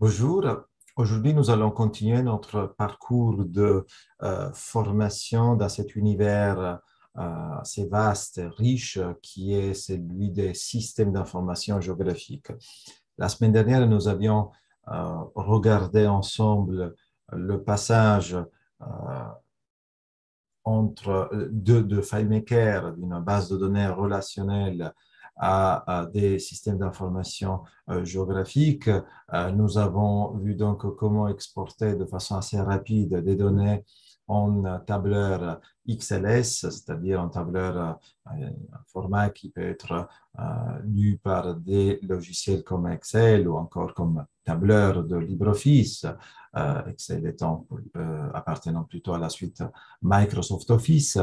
Bonjour. Aujourd'hui, nous allons continuer notre parcours de euh, formation dans cet univers euh, assez vaste, riche, qui est celui des systèmes d'information géographique. La semaine dernière, nous avions euh, regardé ensemble le passage entre de, de FileMaker, d'une base de données relationnelle à, des systèmes d'information euh, géographiques. Euh, nous avons vu donc comment exporter de façon assez rapide des données en tableur XLS, c'est-à-dire en tableur un format qui peut être euh, lu par des logiciels comme Excel ou encore comme tableur de LibreOffice, Excel étant appartenant plutôt à la suite Microsoft Office.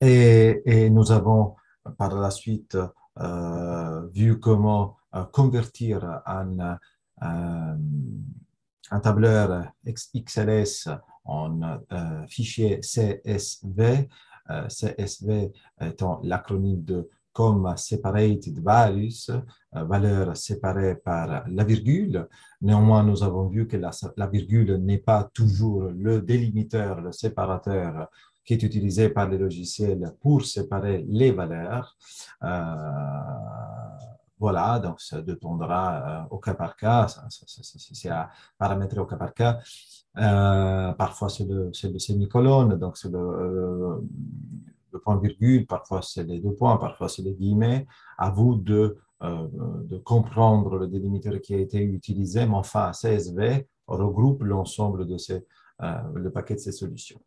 Et nous avons par la suite euh, vu comment euh, convertir un, euh, un tableur XLS en fichier CSV, CSV étant l'acronyme de comme separated values, valeur séparée par la virgule. Néanmoins, nous avons vu que la virgule n'est pas toujours le délimiteur, le séparateur qui est utilisé par les logiciels pour séparer les valeurs. Euh, voilà, donc ça dépendra euh, au cas par cas, c'est à paramétrer au cas par cas. Euh, parfois, c'est le, le semi-colonne, donc c'est le, le point-virgule, parfois c'est les deux points, parfois c'est les guillemets. À vous de, de comprendre le délimiteur qui a été utilisé, mais enfin, CSV regroupe l'ensemble de ces, le paquet de ces solutions.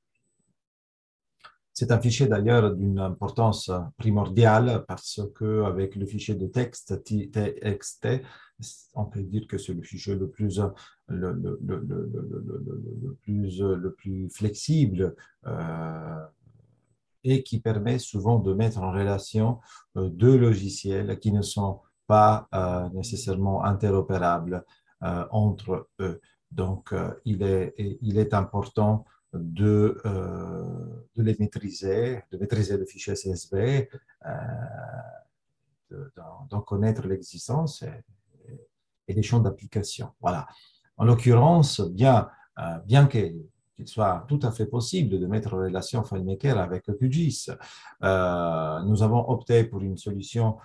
C'est un fichier d'ailleurs d'une importance primordiale parce qu'avec le fichier de texte TXT, on peut dire que c'est le fichier le plus, le, plus, le plus flexible euh, et qui permet souvent de mettre en relation euh, deux logiciels qui ne sont pas euh, nécessairement interopérables entre eux. Donc, il, est, il est important de, euh, de les maîtriser, de maîtriser le fichier CSV, euh, d'en connaître l'existence et, les champs d'application. Voilà. En l'occurrence, bien, euh, bien qu'il soit tout à fait possible de mettre en relation FileMaker avec QGIS, nous avons opté pour une solution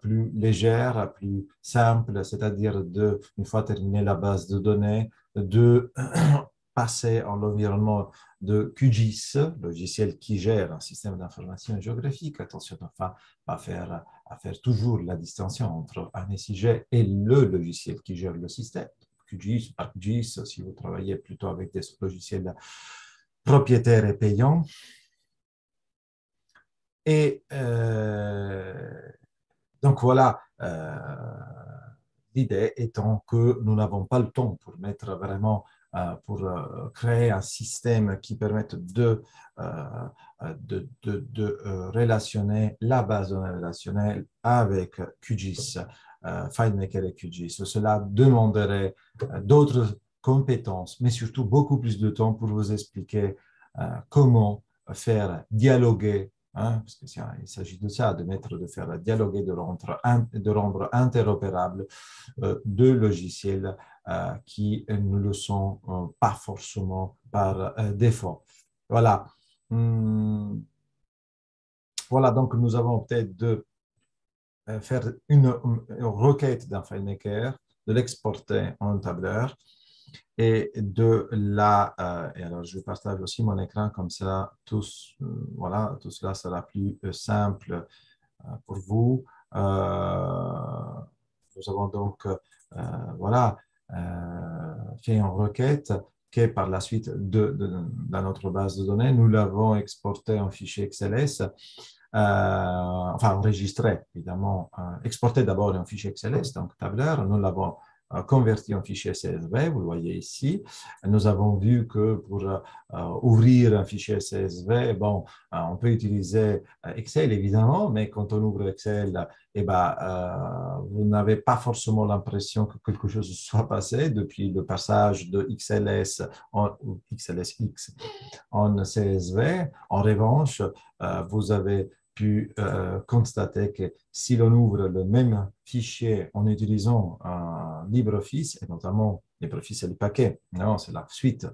plus légère, plus simple, c'est-à-dire de, une fois terminée la base de données, de passer en l'environnement de QGIS, logiciel qui gère un système d'information géographique. Attention enfin à faire, à faire toujours la distinction entre un SIG et le logiciel qui gère le système. QGIS, QGIS, si vous travaillez plutôt avec des logiciels propriétaires et payants. Et euh, donc voilà, euh, l'idée étant que nous n'avons pas le temps pour mettre vraiment pour euh, créer un système qui permette de, euh, de, de, relationner la base de relationnelle avec QGIS, FileMaker et QGIS. Cela demanderait d'autres compétences, mais surtout beaucoup plus de temps pour vous expliquer comment faire dialoguer Hein, parce qu'il s'agit de ça, de mettre, de faire dialoguer, de rendre, de rendre interopérable euh, deux logiciels euh, qui ne le sont euh, pas forcément par défaut. Voilà. Hum. Voilà, donc nous avons peut-être de faire une, une requête d'un FileMaker, de l'exporter en tableur et de la, euh, et alors je partage aussi mon écran comme ça, tout, euh, voilà, tout cela sera plus euh, simple pour vous. nous avons donc, voilà, fait une requête qui par la suite de, dans notre base de données, nous l'avons exporté en fichier XLS, enfin enregistré évidemment, exporté d'abord en fichier XLS, donc tableur, nous l'avons converti en fichier CSV, vous le voyez ici. Nous avons vu que pour euh, ouvrir un fichier CSV, bon, euh, on peut utiliser euh, Excel évidemment, mais quand on ouvre Excel, eh ben, vous n'avez pas forcément l'impression que quelque chose soit passé depuis le passage de XLS en XLSX en CSV. En revanche, vous avez pu euh, constater que si l'on ouvre le même fichier en utilisant un LibreOffice, et notamment LibreOffice, c'est le paquet, non, c'est la suite,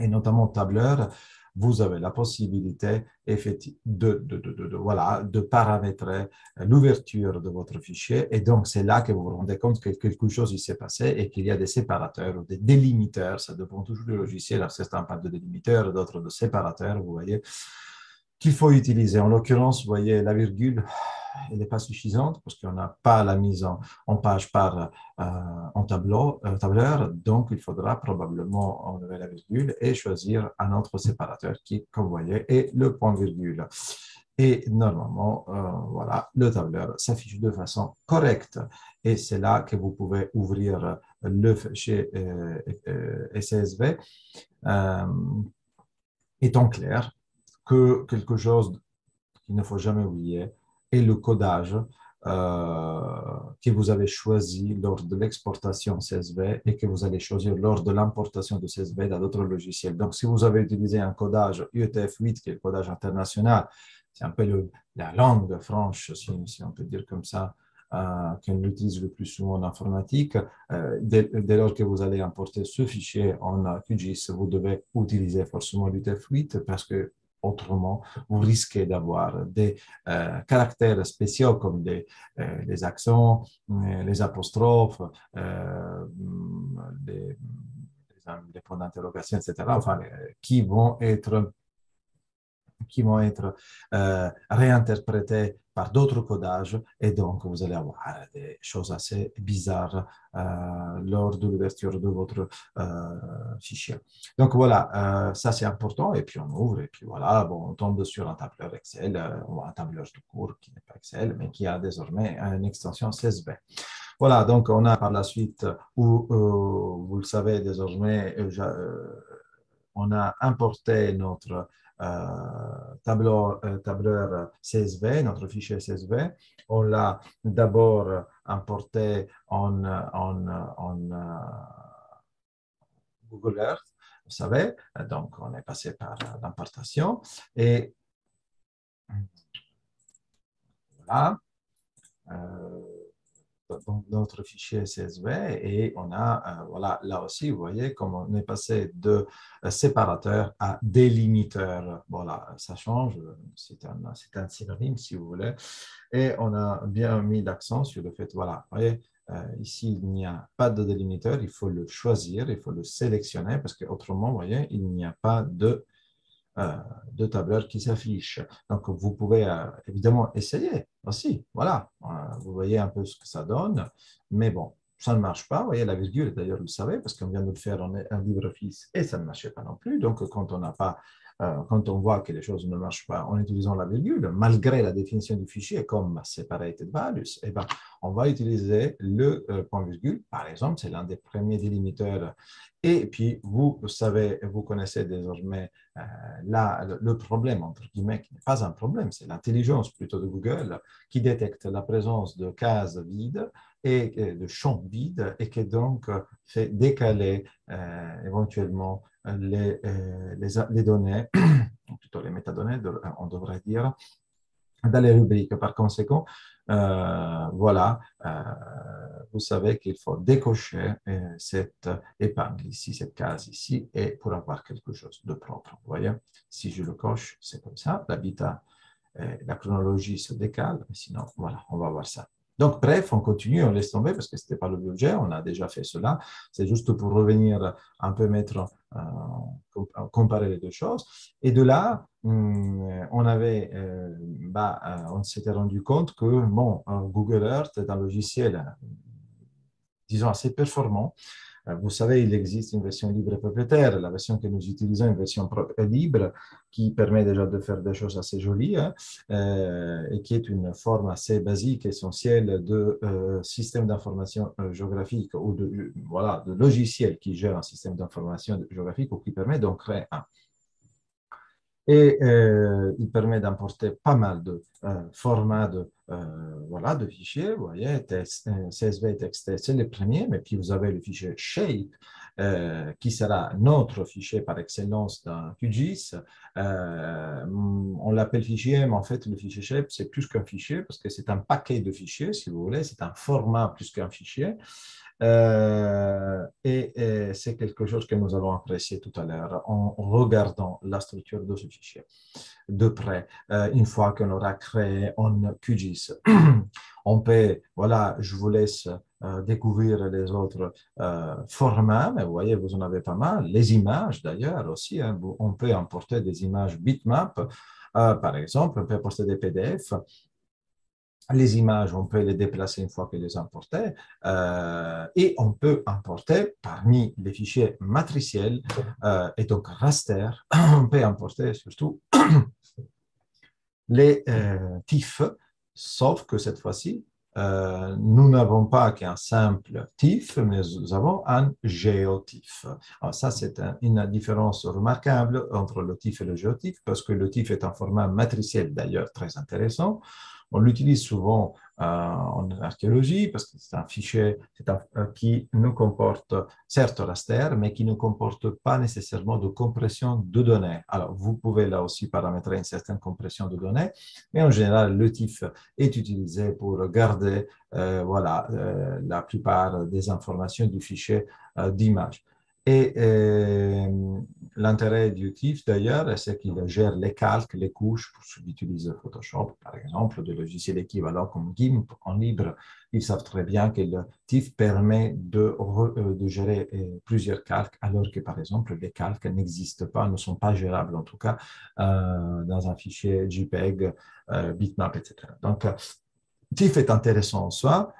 et notamment Tableur, vous avez la possibilité de, de, voilà, de paramétrer l'ouverture de votre fichier. Et donc, c'est là que vous vous rendez compte que quelque chose s'est passé et qu'il y a des séparateurs ou des délimiteurs. Ça dépend toujours du logiciel. Certains parlent de délimiteurs, d'autres de séparateurs, vous voyez, qu'il faut utiliser. En l'occurrence, vous voyez, la virgule, elle n'est pas suffisante parce qu'on n'a pas la mise en, page par euh, en tableau, euh, tableur, donc il faudra probablement enlever la virgule et choisir un autre séparateur qui, comme vous voyez, est le point virgule. Et normalement, euh, voilà, le tableur s'affiche de façon correcte. Et c'est là que vous pouvez ouvrir le fichier SSV étant clair que quelque chose qu'il ne faut jamais oublier, et le codage euh, que vous avez choisi lors de l'exportation CSV et que vous allez choisir lors de l'importation de CSV dans d'autres logiciels. Donc, si vous avez utilisé un codage UTF-8, qui est le codage international, c'est un peu la langue franche, si, on peut dire comme ça, euh, qu'on utilise le plus souvent en informatique. Euh, dès, dès, lors que vous allez importer ce fichier en QGIS, vous devez utiliser forcément l'UTF-8 parce que Autrement, vous risquez d'avoir des euh, caractères spéciaux comme les, euh, accents, euh, les apostrophes, les, les, points d'interrogation, etc., enfin, qui vont être qui vont être réinterprétés par d'autres codages et donc vous allez avoir des choses assez bizarres euh, lors de l'ouverture de votre euh, fichier. Donc voilà, euh, ça c'est important et puis on ouvre et puis voilà, bon, on tombe sur un tableur Excel ou un tableur tout court qui n'est pas Excel mais qui a désormais une extension CSV. Voilà, donc on a par la suite, où, vous le savez désormais, on a importé notre euh, tableur, euh, tableur CSV, notre fichier CSV. On l'a d'abord importé en, en, euh, Google Earth, vous savez, donc on est passé par l'importation. Et voilà dans notre fichier CSV et on a, euh, voilà, là aussi, vous voyez, comme on est passé de euh, séparateur à délimiteur. Voilà, ça change, c'est un, un synonyme si vous voulez. Et on a bien mis l'accent sur le fait, voilà, vous voyez, euh, ici, il n'y a pas de délimiteur, il faut le choisir, il faut le sélectionner parce qu'autrement, vous voyez, il n'y a pas de de tableur qui s'affiche. Donc, vous pouvez euh, évidemment essayer aussi. Voilà, euh, vous voyez un peu ce que ça donne. Mais bon, ça ne marche pas. Vous voyez, la virgule, d'ailleurs, vous le savez, parce qu'on vient de le faire en, en LibreOffice et ça ne marchait pas non plus. Donc, quand on n'a pas quand on voit que les choses ne marchent pas en utilisant la virgule, malgré la définition du fichier comme separated values, eh ben, on va utiliser le point virgule. Par exemple, c'est l'un des premiers délimiteurs et puis, vous savez, vous connaissez désormais euh, le problème, entre guillemets, qui n'est pas un problème, c'est l'intelligence plutôt de Google qui détecte la présence de cases vides et de champs vides et qui donc fait décaler euh, éventuellement les, les, données, plutôt les métadonnées, on devrait dire, dans les rubriques. Par conséquent, euh, voilà, vous savez qu'il faut décocher cette épingle ici, cette case ici, et pour avoir quelque chose de propre. Vous voyez, si je le coche, c'est comme ça, l'habitat, la chronologie se décale, mais sinon, voilà, on va voir ça. Donc, bref, on continue, on laisse tomber parce que ce n'était pas le budget, on a déjà fait cela. C'est juste pour revenir un peu mettre, euh, comparer les deux choses. Et de là, hum, on avait, euh, bah, euh, on s'était rendu compte que, bon, Google Earth est un logiciel, disons, assez performant vous savez, il existe une version libre et propriétaire. La version que nous utilisons est une version libre qui permet déjà de faire des choses assez jolies hein, euh, et qui est une forme assez basique, essentielle de euh, système d'information géographique ou de, voilà, de logiciel qui gère un système d'information géographique ou qui permet d'en créer un. Et il permet d'importer pas mal de formats de voilà, de fichiers. Vous voyez, CSV TextTest, c'est le premier, mais puis vous avez le fichier shape, qui sera notre fichier par excellence dans QGIS. on l'appelle fichier, mais en fait, le fichier shape, c'est plus qu'un fichier parce que c'est un paquet de fichiers, si vous voulez, c'est un format plus qu'un fichier. Euh, et, c'est quelque chose que nous avons apprécié tout à l'heure en regardant la structure de ce fichier de près, euh, une fois qu'on aura créé en QGIS. On peut, voilà, je vous laisse euh, découvrir les autres formats, mais vous voyez, vous en avez pas mal. Les images, d'ailleurs, aussi, hein, on peut importer des images bitmap, par exemple, on peut importer des PDF les images, on peut les déplacer une fois que les importer euh, et on peut importer parmi les fichiers matriciels euh, et donc raster, on peut importer surtout les euh, TIFF, sauf que cette fois-ci, nous n'avons pas qu'un simple TIFF, mais nous avons un géoTIFF. Alors ça, c'est une différence remarquable entre le TIFF et le géoTIFF, parce que le TIFF est un format matriciel d'ailleurs très intéressant. On l'utilise souvent euh, en archéologie parce que c'est un fichier euh, qui ne comporte certes raster, mais qui ne comporte pas nécessairement de compression de données. Alors, vous pouvez là aussi paramétrer une certaine compression de données, mais en général, le TIFF est utilisé pour garder euh, voilà, la plupart des informations du fichier d'image. Et euh, l'intérêt du TIFF, d'ailleurs, c'est qu'il gère les calques, les couches pour ceux qui utilisent Photoshop, par exemple, de logiciels équivalents comme GIMP en libre. Ils savent très bien que le TIFF permet de, euh, gérer euh, plusieurs calques, alors que, par exemple, les calques n'existent pas, ne sont pas gérables, en tout cas, dans un fichier JPEG, bitmap, etc. Donc, TIFF est intéressant en soi.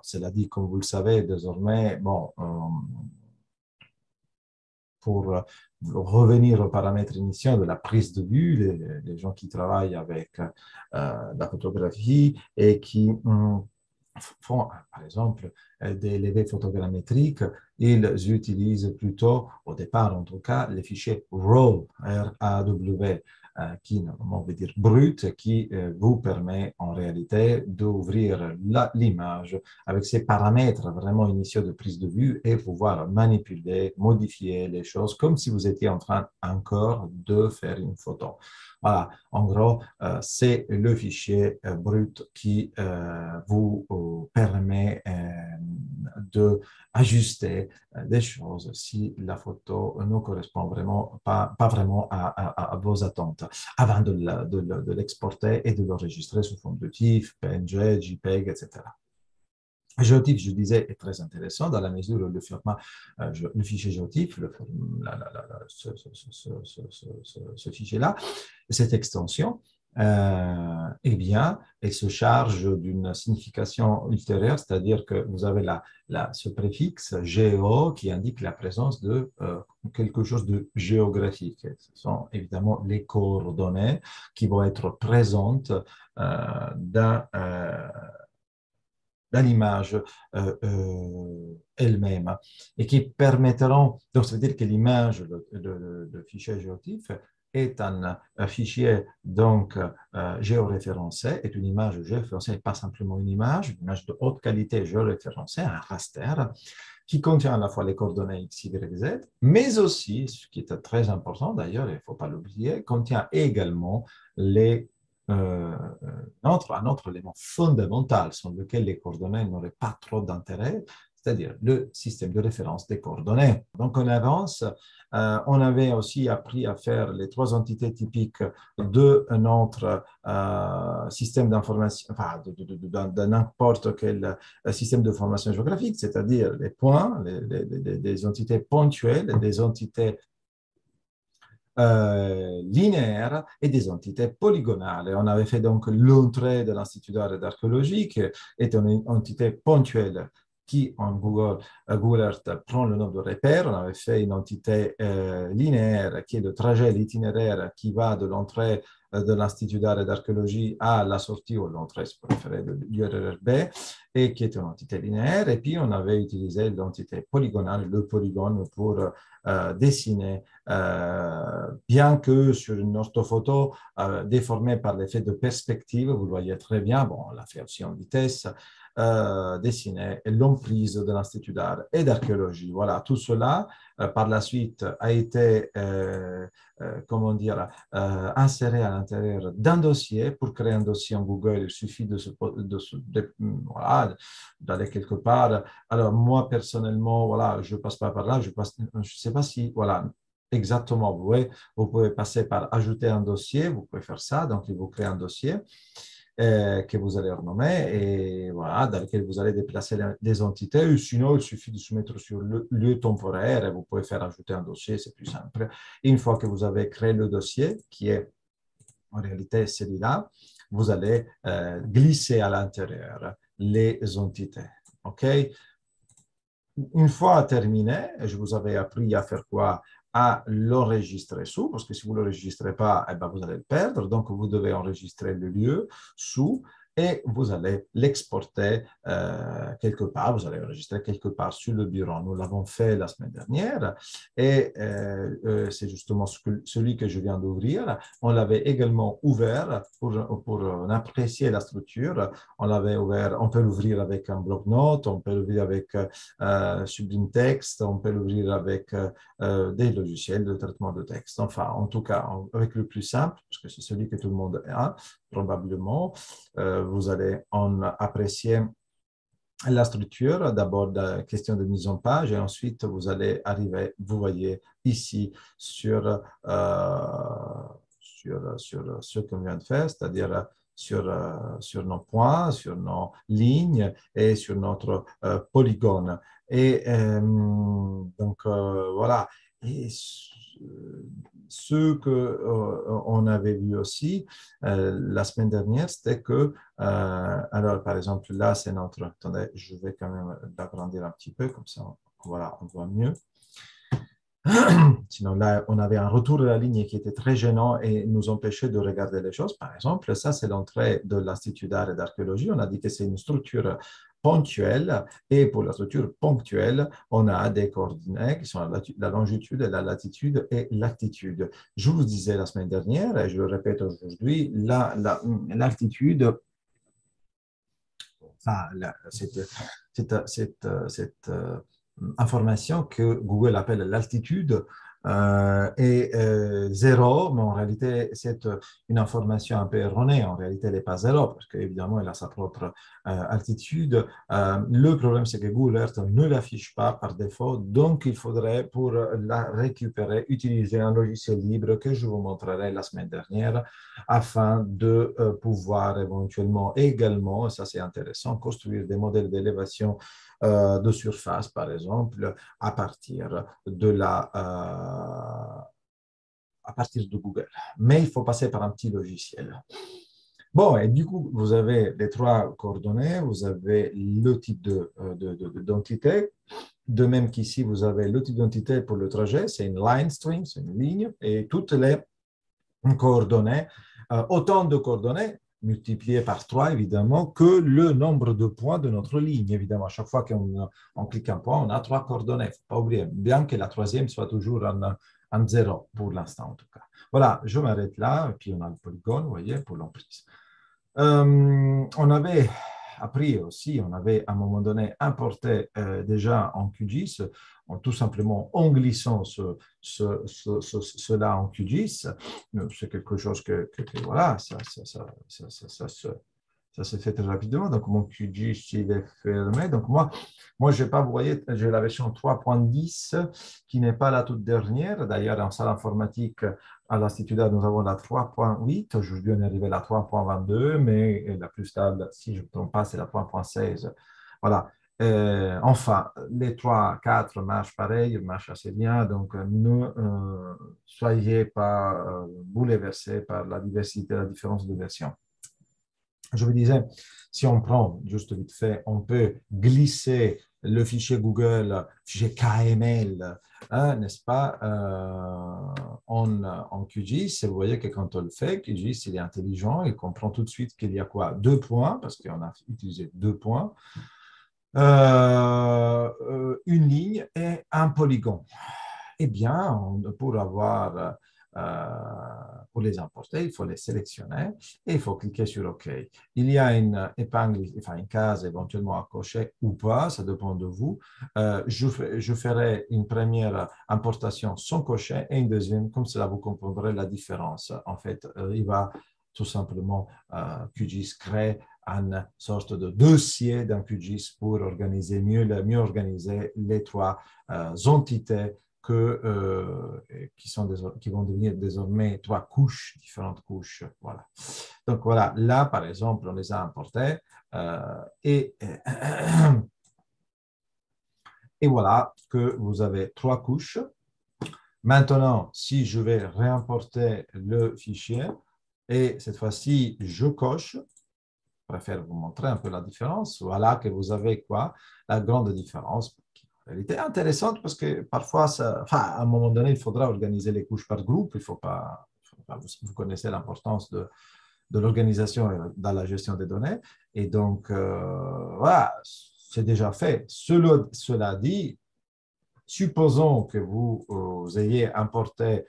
Euh, cela dit, comme vous le savez, désormais, bon, euh, pour revenir aux paramètres initiaux de la prise de vue, les, gens qui travaillent avec euh, la photographie et qui hum, font, par exemple, des levées photogrammétriques, ils utilisent plutôt, au départ en tout cas, les fichiers RAW, R-A-W, euh, qui normalement veut dire brut, qui euh, vous permet en réalité d'ouvrir l'image avec ces paramètres vraiment initiaux de prise de vue et pouvoir manipuler, modifier les choses comme si vous étiez en train encore de faire une photo. Voilà, en gros, euh, c'est le fichier euh, brut qui euh, vous permet de ajuster des choses si la photo ne correspond vraiment pas, pas vraiment à, vos attentes avant de l'exporter et de l'enregistrer sous forme de TIFF, PNG, JPEG, etc. Géotype, je disais, est très intéressant dans la mesure où le, format, euh, le fichier géotype, le, ce, fichier-là, cette extension, euh, eh bien, elle se charge d'une signification ultérieure, c'est-à-dire que vous avez la, ce préfixe géo qui indique la présence de euh, quelque chose de géographique. Ce sont évidemment les coordonnées qui vont être présentes dans dans l'image euh, euh, elle-même et qui permettront, donc ça veut dire que l'image, le, fichier géotif est un, fichier donc euh, géoréférencé, est une image géoréférencée, pas simplement une image, une image de haute qualité géoréférencée, un raster, qui contient à la fois les coordonnées X, Y, Z, mais aussi, ce qui est très important d'ailleurs, il ne faut pas l'oublier, contient également les euh, un autre élément fondamental sur lequel les coordonnées n'auraient pas trop d'intérêt, c'est-à-dire le système de référence des coordonnées. Donc, on avance. Euh, on avait aussi appris à faire les trois entités typiques de notre euh, système d'information, enfin, de, n'importe quel euh, système de formation géographique, c'est-à-dire les points, les, entités ponctuelles, des entités euh, linéaires et des entités polygonales. On avait fait donc l'entrée de l'Institut d'art et d'archéologie qui est une entité ponctuelle qui en Google, euh, Google Earth prend le nombre de repères. On avait fait une entité linéaire qui est le trajet, l'itinéraire qui va de l'entrée de l'Institut d'art et d'archéologie à la sortie ou l'entrée, si vous préférez, de l'URRB, et qui est une entité linéaire. Et puis, on avait utilisé l'entité polygonale, le polygone, pour euh, dessiner, euh, bien que sur une orthophoto euh, déformée par l'effet de perspective, vous le voyez très bien, bon, on l'a fait aussi en vitesse, euh, dessiner l'emprise de l'Institut d'art et d'archéologie. Voilà, tout cela, euh, par la suite, a été, euh, comment dire, inséré à l'intérieur d'un dossier. Pour créer un dossier en Google, il suffit de, de, voilà, d'aller quelque part. Alors, moi, personnellement, voilà, je passe pas par là, je ne je sais pas si, voilà, exactement, vous pouvez, vous pouvez passer par ajouter un dossier, vous pouvez faire ça, donc il vous crée un dossier. Euh, que vous allez renommer et voilà, dans lequel vous allez déplacer des entités. sinon, il suffit de se mettre sur le lieu temporaire et vous pouvez faire ajouter un dossier, c'est plus simple. une fois que vous avez créé le dossier, qui est en réalité celui-là, vous allez euh, glisser à l'intérieur les entités. OK? Une fois terminé, je vous avais appris à faire quoi? À l'enregistrer sous, parce que si vous ne l'enregistrez pas, eh ben vous allez le perdre. Donc, vous devez enregistrer le lieu sous et vous allez l'exporter euh, quelque part, vous allez enregistrer quelque part sur le bureau. Nous l'avons fait la semaine dernière et euh, euh, c'est justement celui que je viens d'ouvrir. On l'avait également ouvert pour, pour apprécier la structure. On l'avait ouvert, on peut l'ouvrir avec un bloc-notes, on peut l'ouvrir avec Sublime Text, on peut l'ouvrir avec des logiciels de traitement de texte. Enfin, en tout cas, avec le plus simple, parce que c'est celui que tout le monde a, probablement. Euh, vous allez en apprécier la structure, d'abord la question de mise en page et ensuite vous allez arriver, vous voyez ici sur, euh, sur, sur ce qu'on vient de faire, c'est-à-dire sur, euh, sur nos points, sur nos lignes et sur notre polygone. Et donc voilà. Ce qu'on euh, on avait vu aussi euh, la semaine dernière, c'était que, euh, alors par exemple, là, c'est notre, attendez, je vais quand même l'agrandir un petit peu, comme ça, voilà, on voit mieux. Sinon, là, on avait un retour de la ligne qui était très gênant et nous empêchait de regarder les choses. Par exemple, ça, c'est l'entrée de l'Institut d'art et d'archéologie. On a dit que c'est une structure ponctuelle et pour la structure ponctuelle, on a des coordonnées qui sont la, longitude, la latitude et l'altitude. Je vous disais la semaine dernière, et je le répète aujourd'hui, l'altitude, cette, cette euh, information que Google appelle l'altitude, euh, et euh, zéro, mais en réalité, c'est une information un peu erronée. En réalité, elle n'est pas zéro, parce qu'évidemment, elle a sa propre euh, altitude. le problème, c'est que Google Earth ne l'affiche pas par défaut, donc il faudrait, pour la récupérer, utiliser un logiciel libre que je vous montrerai la semaine dernière, afin de pouvoir éventuellement également, ça c'est intéressant, construire des modèles d'élévation euh, de surface, par exemple, à partir de la euh, à partir de Google. Mais il faut passer par un petit logiciel. Bon, et du coup, vous avez les trois coordonnées, vous avez le type d'entité. De, de, même qu'ici, vous avez le type d'entité pour le trajet, c'est une line string, c'est une ligne, et toutes les coordonnées, euh, autant de coordonnées multiplié par 3, évidemment, que le nombre de points de notre ligne. Évidemment, à chaque fois qu'on clique un point, on a trois coordonnées. Faut pas oublier, bien que la troisième soit toujours en, en zéro, pour l'instant en tout cas. Voilà, je m'arrête là, puis on a le polygone, vous voyez, pour l'emprise. Euh, on avait appris aussi, on avait à un moment donné importé euh, déjà en QGIS, tout simplement en glissant ce, cela en QGIS. C'est quelque chose que, voilà, ça, ça, ça, ça, se fait très rapidement. Donc, mon QGIS, il est fermé. Donc, moi, moi je n'ai pas, vous voyez, j'ai la version 3.10 qui n'est pas la toute dernière. D'ailleurs, en salle informatique, à l'Institut d'art, nous avons la 3.8. Aujourd'hui, on est arrivé à la 3.22, mais la plus stable, si je ne me trompe pas, c'est la 3.16. Voilà. Euh, enfin, les 3, 4 marchent pareil, marchent assez bien, donc ne euh, soyez pas euh, bouleversés par la diversité, la différence de version. Je vous disais, si on prend juste vite fait, on peut glisser le fichier Google, fichier KML, hein, n'est-ce pas, euh, en, en, QGIS. Et vous voyez que quand on le fait, QGIS, il est intelligent, il comprend tout de suite qu'il y a quoi? Deux points, parce qu'on a utilisé deux points, euh, euh, une ligne et un polygone. Eh bien, pour avoir euh, pour les importer, il faut les sélectionner et il faut cliquer sur OK. Il y a une épingle, enfin une case éventuellement à cocher ou pas, ça dépend de vous. Je, ferai une première importation sans cocher et une deuxième, comme cela vous comprendrez la différence. En fait, il va tout simplement, QGIS créer une sorte de dossier dans QGIS pour organiser mieux, mieux organiser les trois entités que, euh, qui, vont devenir désormais trois couches, différentes couches. Voilà. Donc voilà, là, par exemple, on les a importés euh, et, et voilà que vous avez trois couches. Maintenant, si je vais réimporter le fichier, et cette fois-ci, je coche, préfère vous montrer un peu la différence. Voilà que vous avez quoi La grande différence elle était intéressante parce que parfois, enfin, à un moment donné, il faudra organiser les couches par groupe. Il faut pas, vous, connaissez l'importance de, de l'organisation dans la gestion des données. Et donc, euh, voilà, c'est déjà fait. Cela, dit, supposons que vous, vous ayez importé euh, euh,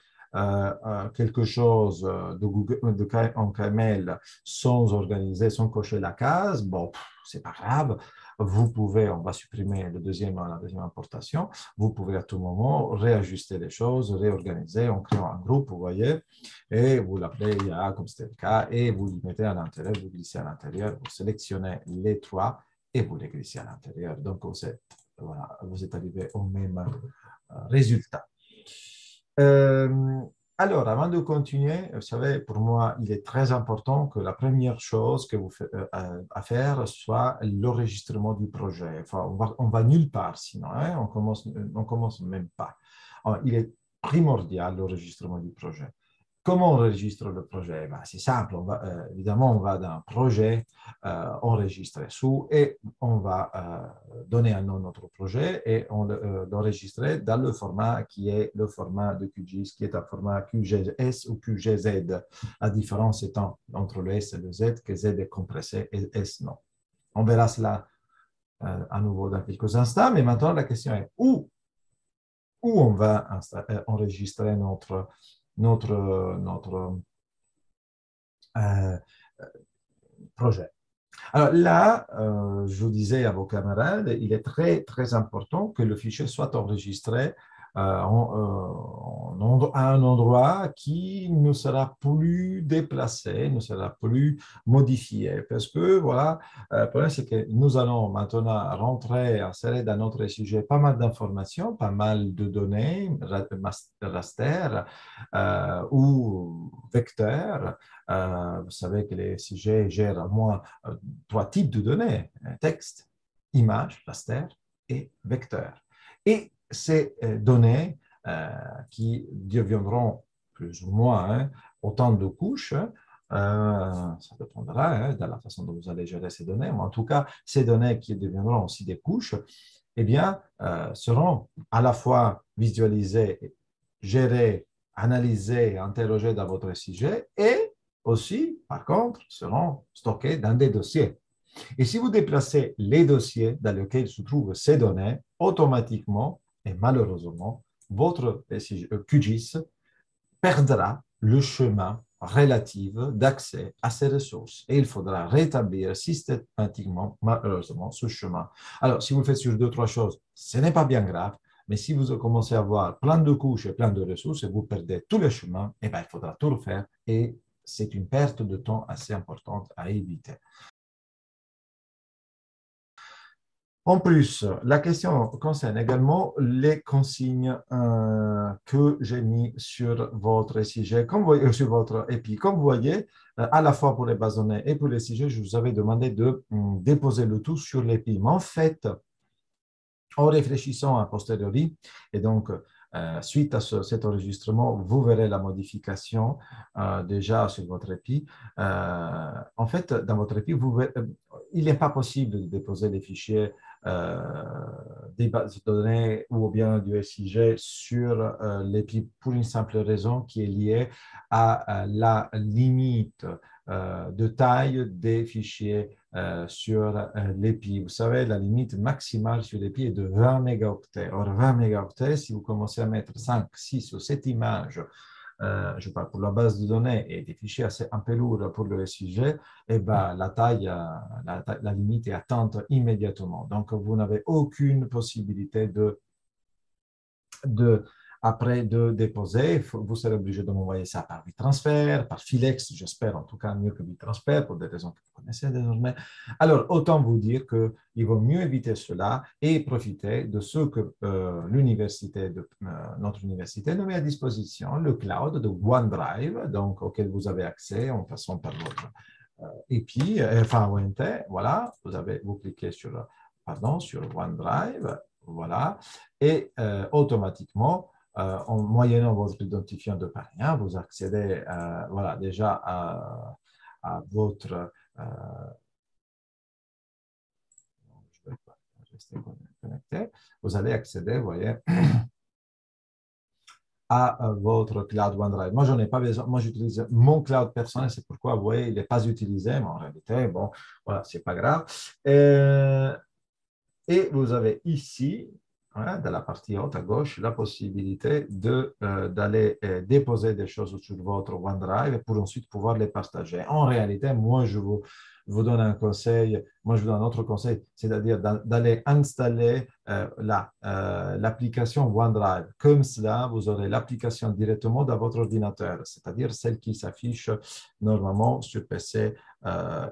quelque chose Google, de, en KML sans organiser, sans cocher la case, bon, c'est pas grave vous pouvez, on va supprimer le deuxième, la deuxième importation, vous pouvez à tout moment réajuster les choses, réorganiser en créant un groupe, vous voyez, et vous l'appelez IA comme c'était le cas, et vous le mettez à l'intérieur, vous glissez à l'intérieur, vous sélectionnez les trois et vous les glissez à l'intérieur. Donc, vous êtes, voilà, vous êtes arrivé au même euh, résultat. Euh, alors, avant de continuer, vous savez, pour moi, il est très important que la première chose que vous euh, à faire soit l'enregistrement du projet. On va, va nulle part sinon, hein, on commence, on commence même pas. il est primordial l'enregistrement du projet. Comment on enregistre le projet? Ben, C'est simple, euh, évidemment, on va dans un projet, euh, enregistrer sous et on va euh, donner un nom à notre projet et on l'enregistrer dans le format qui est le format de QGIS, qui est un format QGS ou QGZ. La différence étant entre le S et le Z, que Z est compressé et S non. On verra cela à nouveau dans quelques instants, mais maintenant la question est où, où on va enregistrer notre notre, notre euh, projet. Alors là, euh, je vous disais à vos camarades, il est très, très important que le fichier soit enregistré euh, en, à un endroit qui ne sera plus déplacé, ne sera plus modifié. Parce que, voilà, le problème, c'est que nous allons maintenant rentrer, insérer dans notre sujet pas mal d'informations, pas mal de données, raster euh, ou vecteurs. Euh, vous savez que les sujets gèrent au moins trois types de données, texte, image, raster et vecteur. Et ces euh, données euh, qui deviendront plus ou moins hein, autant de couches, euh, ça dépendra hein, de la façon dont vous allez gérer ces données, mais en tout cas, ces données qui deviendront aussi des couches, eh bien, seront à la fois visualisées, gérées, analysées, interrogées dans votre sujet et aussi, par contre, seront stockées dans des dossiers. Et si vous déplacez les dossiers dans lesquels se trouvent ces données, automatiquement, et malheureusement, votre QGIS perdra le chemin relatif d'accès à ces ressources et il faudra rétablir systématiquement, malheureusement, ce chemin. Alors, si vous faites sur deux, trois choses, ce n'est pas bien grave, mais si vous commencez à avoir plein de couches et plein de ressources et vous perdez tous les chemins, eh bien, il faudra tout refaire et c'est une perte de temps assez importante à éviter. En plus, la question concerne également les consignes euh, que j'ai mis sur votre sujet, comme voyez, sur votre EPI. Comme vous voyez, euh, à la fois pour les bases données et pour les sujets, je vous avais demandé de hum, déposer le tout sur l'EPI. Mais en fait, en réfléchissant à posteriori, et donc suite à cet enregistrement, vous verrez la modification déjà sur votre EPI. en fait, dans votre EPI, il n'est pas possible de déposer des fichiers des bases de données ou bien du SIG sur l'EPI pour une simple raison qui est liée à la limite de taille des fichiers euh, sur euh, l'EPI. Vous savez, la limite maximale sur l'EPI est de 20 mégaoctets. Or, 20 mégaoctets, si vous commencez à mettre 5, 6 ou 7 images, euh, je parle pour la base de données et des fichiers assez un peu lourds pour le SIG, eh ben, la, taille, la, la limite est atteinte immédiatement. Donc, vous n'avez aucune possibilité de, de après de déposer, vous serez obligé de m'envoyer ça par transfert, par Filex, j'espère en tout cas mieux que transfert pour des raisons que vous connaissez désormais. Alors, autant vous dire qu'il vaut mieux éviter cela et profiter de ce que euh, l'université, euh, notre université, nous met à disposition, le cloud de OneDrive, donc auquel vous avez accès en passant par votre euh, EPI, enfin ONT, voilà, vous, vous cliquez sur, pardon, sur OneDrive, voilà, et automatiquement, euh, en moyennant votre identifiant de parrain, vous accédez euh, voilà, déjà à, votre euh, connecté. Vous allez accéder, voyez, à votre cloud OneDrive. Moi, je n'en ai pas besoin. Moi, j'utilise mon cloud personnel. C'est pourquoi, vous voyez, il n'est pas utilisé, mais en réalité, bon, voilà, c'est pas grave. et vous avez ici dans la partie haute à gauche, la possibilité euh, d'aller euh, déposer des choses sur votre OneDrive pour ensuite pouvoir les partager. En réalité, moi, je vous, vous donne un conseil, moi, je vous donne un autre conseil, c'est-à-dire d'aller installer euh, l'application OneDrive. Comme cela, vous aurez l'application directement dans votre ordinateur, c'est-à-dire celle qui s'affiche normalement sur PC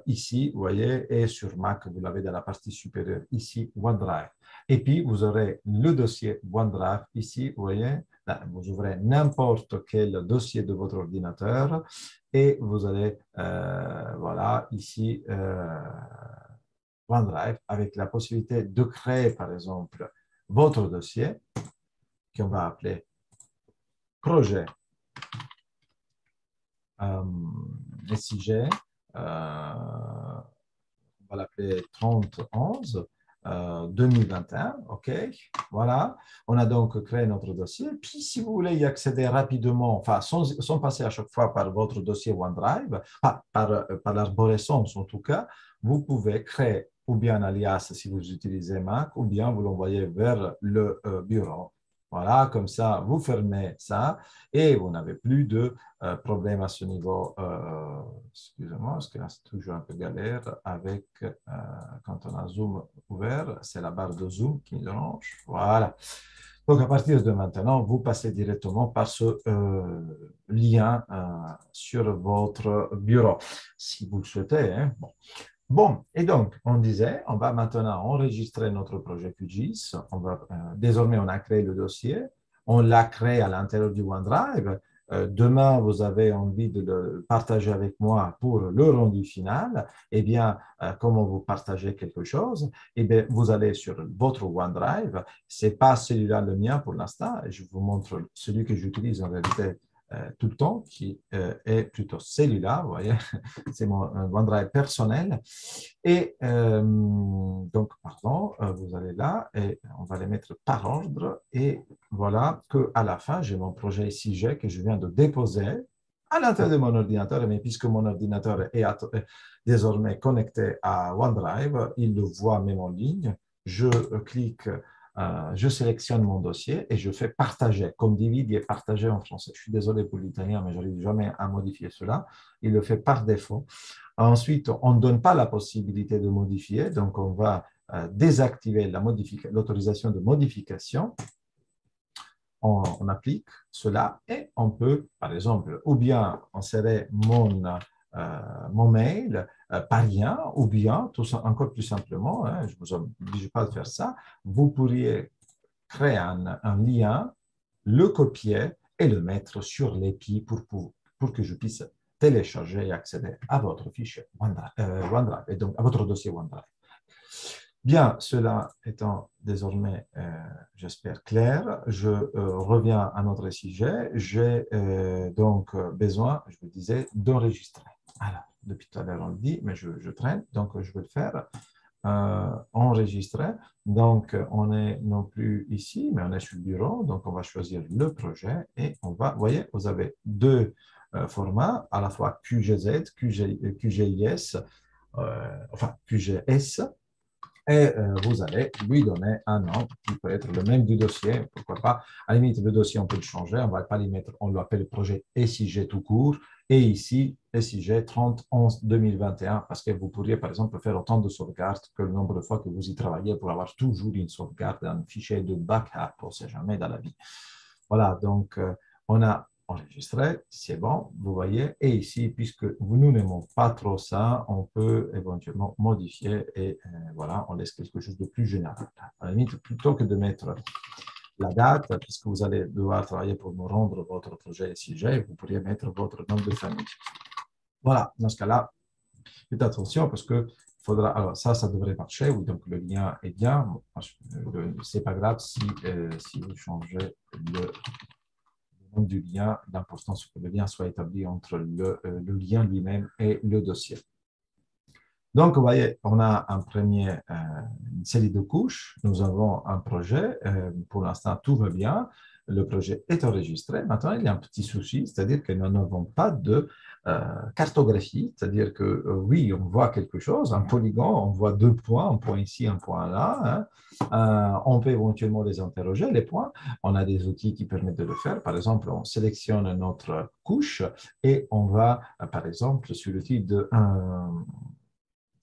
ici, vous voyez, et sur Mac, vous l'avez dans la partie supérieure ici, OneDrive. Et puis, vous aurez le dossier OneDrive ici, vous voyez, vous ouvrez n'importe quel dossier de votre ordinateur et vous allez, euh, voilà, ici, euh, OneDrive avec la possibilité de créer, par exemple, votre dossier qu'on va appeler projet euh, SIG, on va l'appeler 3011 2021, euh, OK, voilà. On a donc créé notre dossier. Puis, si vous voulez y accéder rapidement, enfin, sans, passer à chaque fois par votre dossier OneDrive, par, par l'arborescence en tout cas, vous pouvez créer ou bien un alias si vous utilisez Mac, ou bien vous l'envoyez vers le euh, bureau voilà, comme ça, vous fermez ça et vous n'avez plus de euh, problème à ce niveau. Euh, excusez-moi, parce que c'est toujours un peu galère avec, euh, quand on a Zoom ouvert, c'est la barre de Zoom qui dérange. Voilà. Donc, à partir de maintenant, vous passez directement par ce lien sur votre bureau, si vous le souhaitez. Hein. Bon, et donc, on disait, on va maintenant enregistrer notre projet QGIS. On va, euh, désormais, on a créé le dossier. On l'a créé à l'intérieur du OneDrive. Euh, demain, vous avez envie de le partager avec moi pour le rendu final. Eh bien, euh, comment vous partagez quelque chose? Eh bien, vous allez sur votre OneDrive. C'est pas celui-là le mien pour l'instant. Je vous montre celui que j'utilise en réalité euh, tout le temps, qui euh, est plutôt celui-là, vous voyez, c'est mon OneDrive personnel. Et euh, donc, pardon, vous allez là et on va les mettre par ordre. Et voilà qu'à la fin, j'ai mon projet SIG que je viens de déposer à l'intérieur de mon ordinateur, mais puisque mon ordinateur est désormais connecté à OneDrive, il le voit même en ligne. Je clique euh, je sélectionne mon dossier et je fais partager, comme divide est partagé en français. Je suis désolé pour l'italien, mais je n'arrive jamais à modifier cela. Il le fait par défaut. Ensuite, on ne donne pas la possibilité de modifier, donc on va euh, désactiver l'autorisation de modification. On, applique cela et on peut, par exemple, ou bien insérer mon, mon mail, euh, par lien, ou bien, encore plus simplement, hein, je ne vous oblige pas de faire ça, vous pourriez créer un, lien, le copier et le mettre sur l'EPI pour, pour, que je puisse télécharger et accéder à votre fichier OneDrive, euh, et donc à votre dossier OneDrive. Bien, cela étant désormais, euh, j'espère, clair, je euh, reviens à notre sujet. J'ai euh, donc besoin, je vous disais, d'enregistrer. Alors, depuis tout à l'heure, on le dit, mais je, traîne, donc je vais le faire. enregistrer. Donc, on est non plus ici, mais on est sur le bureau. Donc, on va choisir le projet et on va, vous voyez, vous avez deux formats, à la fois QGZ, QG, QGIS, enfin QGS, et vous allez lui donner un nom qui peut être le même du dossier, pourquoi pas. À la limite, le dossier, on peut le changer, on ne va pas lui mettre, on l'appelle le projet SIG tout court, et ici, SIG 30 11 2021, parce que vous pourriez, par exemple, faire autant de sauvegardes que le nombre de fois que vous y travaillez pour avoir toujours une sauvegarde, un fichier de backup, on ne sait jamais dans la vie. Voilà, donc euh, on a enregistré, c'est bon, vous voyez. Et ici, puisque nous n'aimons pas trop ça, on peut éventuellement modifier et euh, voilà, on laisse quelque chose de plus général. À la limite, plutôt que de mettre la date, puisque vous allez devoir travailler pour me rendre votre projet SIG, vous pourriez mettre votre nom de famille. Voilà, dans ce cas-là, faites attention parce que faudra, alors ça, ça devrait marcher, donc le lien est bien. C'est pas grave si, euh, si vous changez le du lien, l'importance que le lien soit établi entre le, euh, le lien lui-même et le dossier. Donc, vous voyez, on a un premier, euh, une série de couches. Nous avons un projet. Euh, pour l'instant, tout va bien. Le projet est enregistré. Maintenant, il y a un petit souci, c'est-à-dire que nous n'avons pas de euh, cartographie, c'est-à-dire que euh, oui, on voit quelque chose, un polygone, on voit deux points, un point ici, un point là. Hein. Euh, on peut éventuellement les interroger, les points. On a des outils qui permettent de le faire. Par exemple, on sélectionne notre couche et on va, par exemple, sur l'outil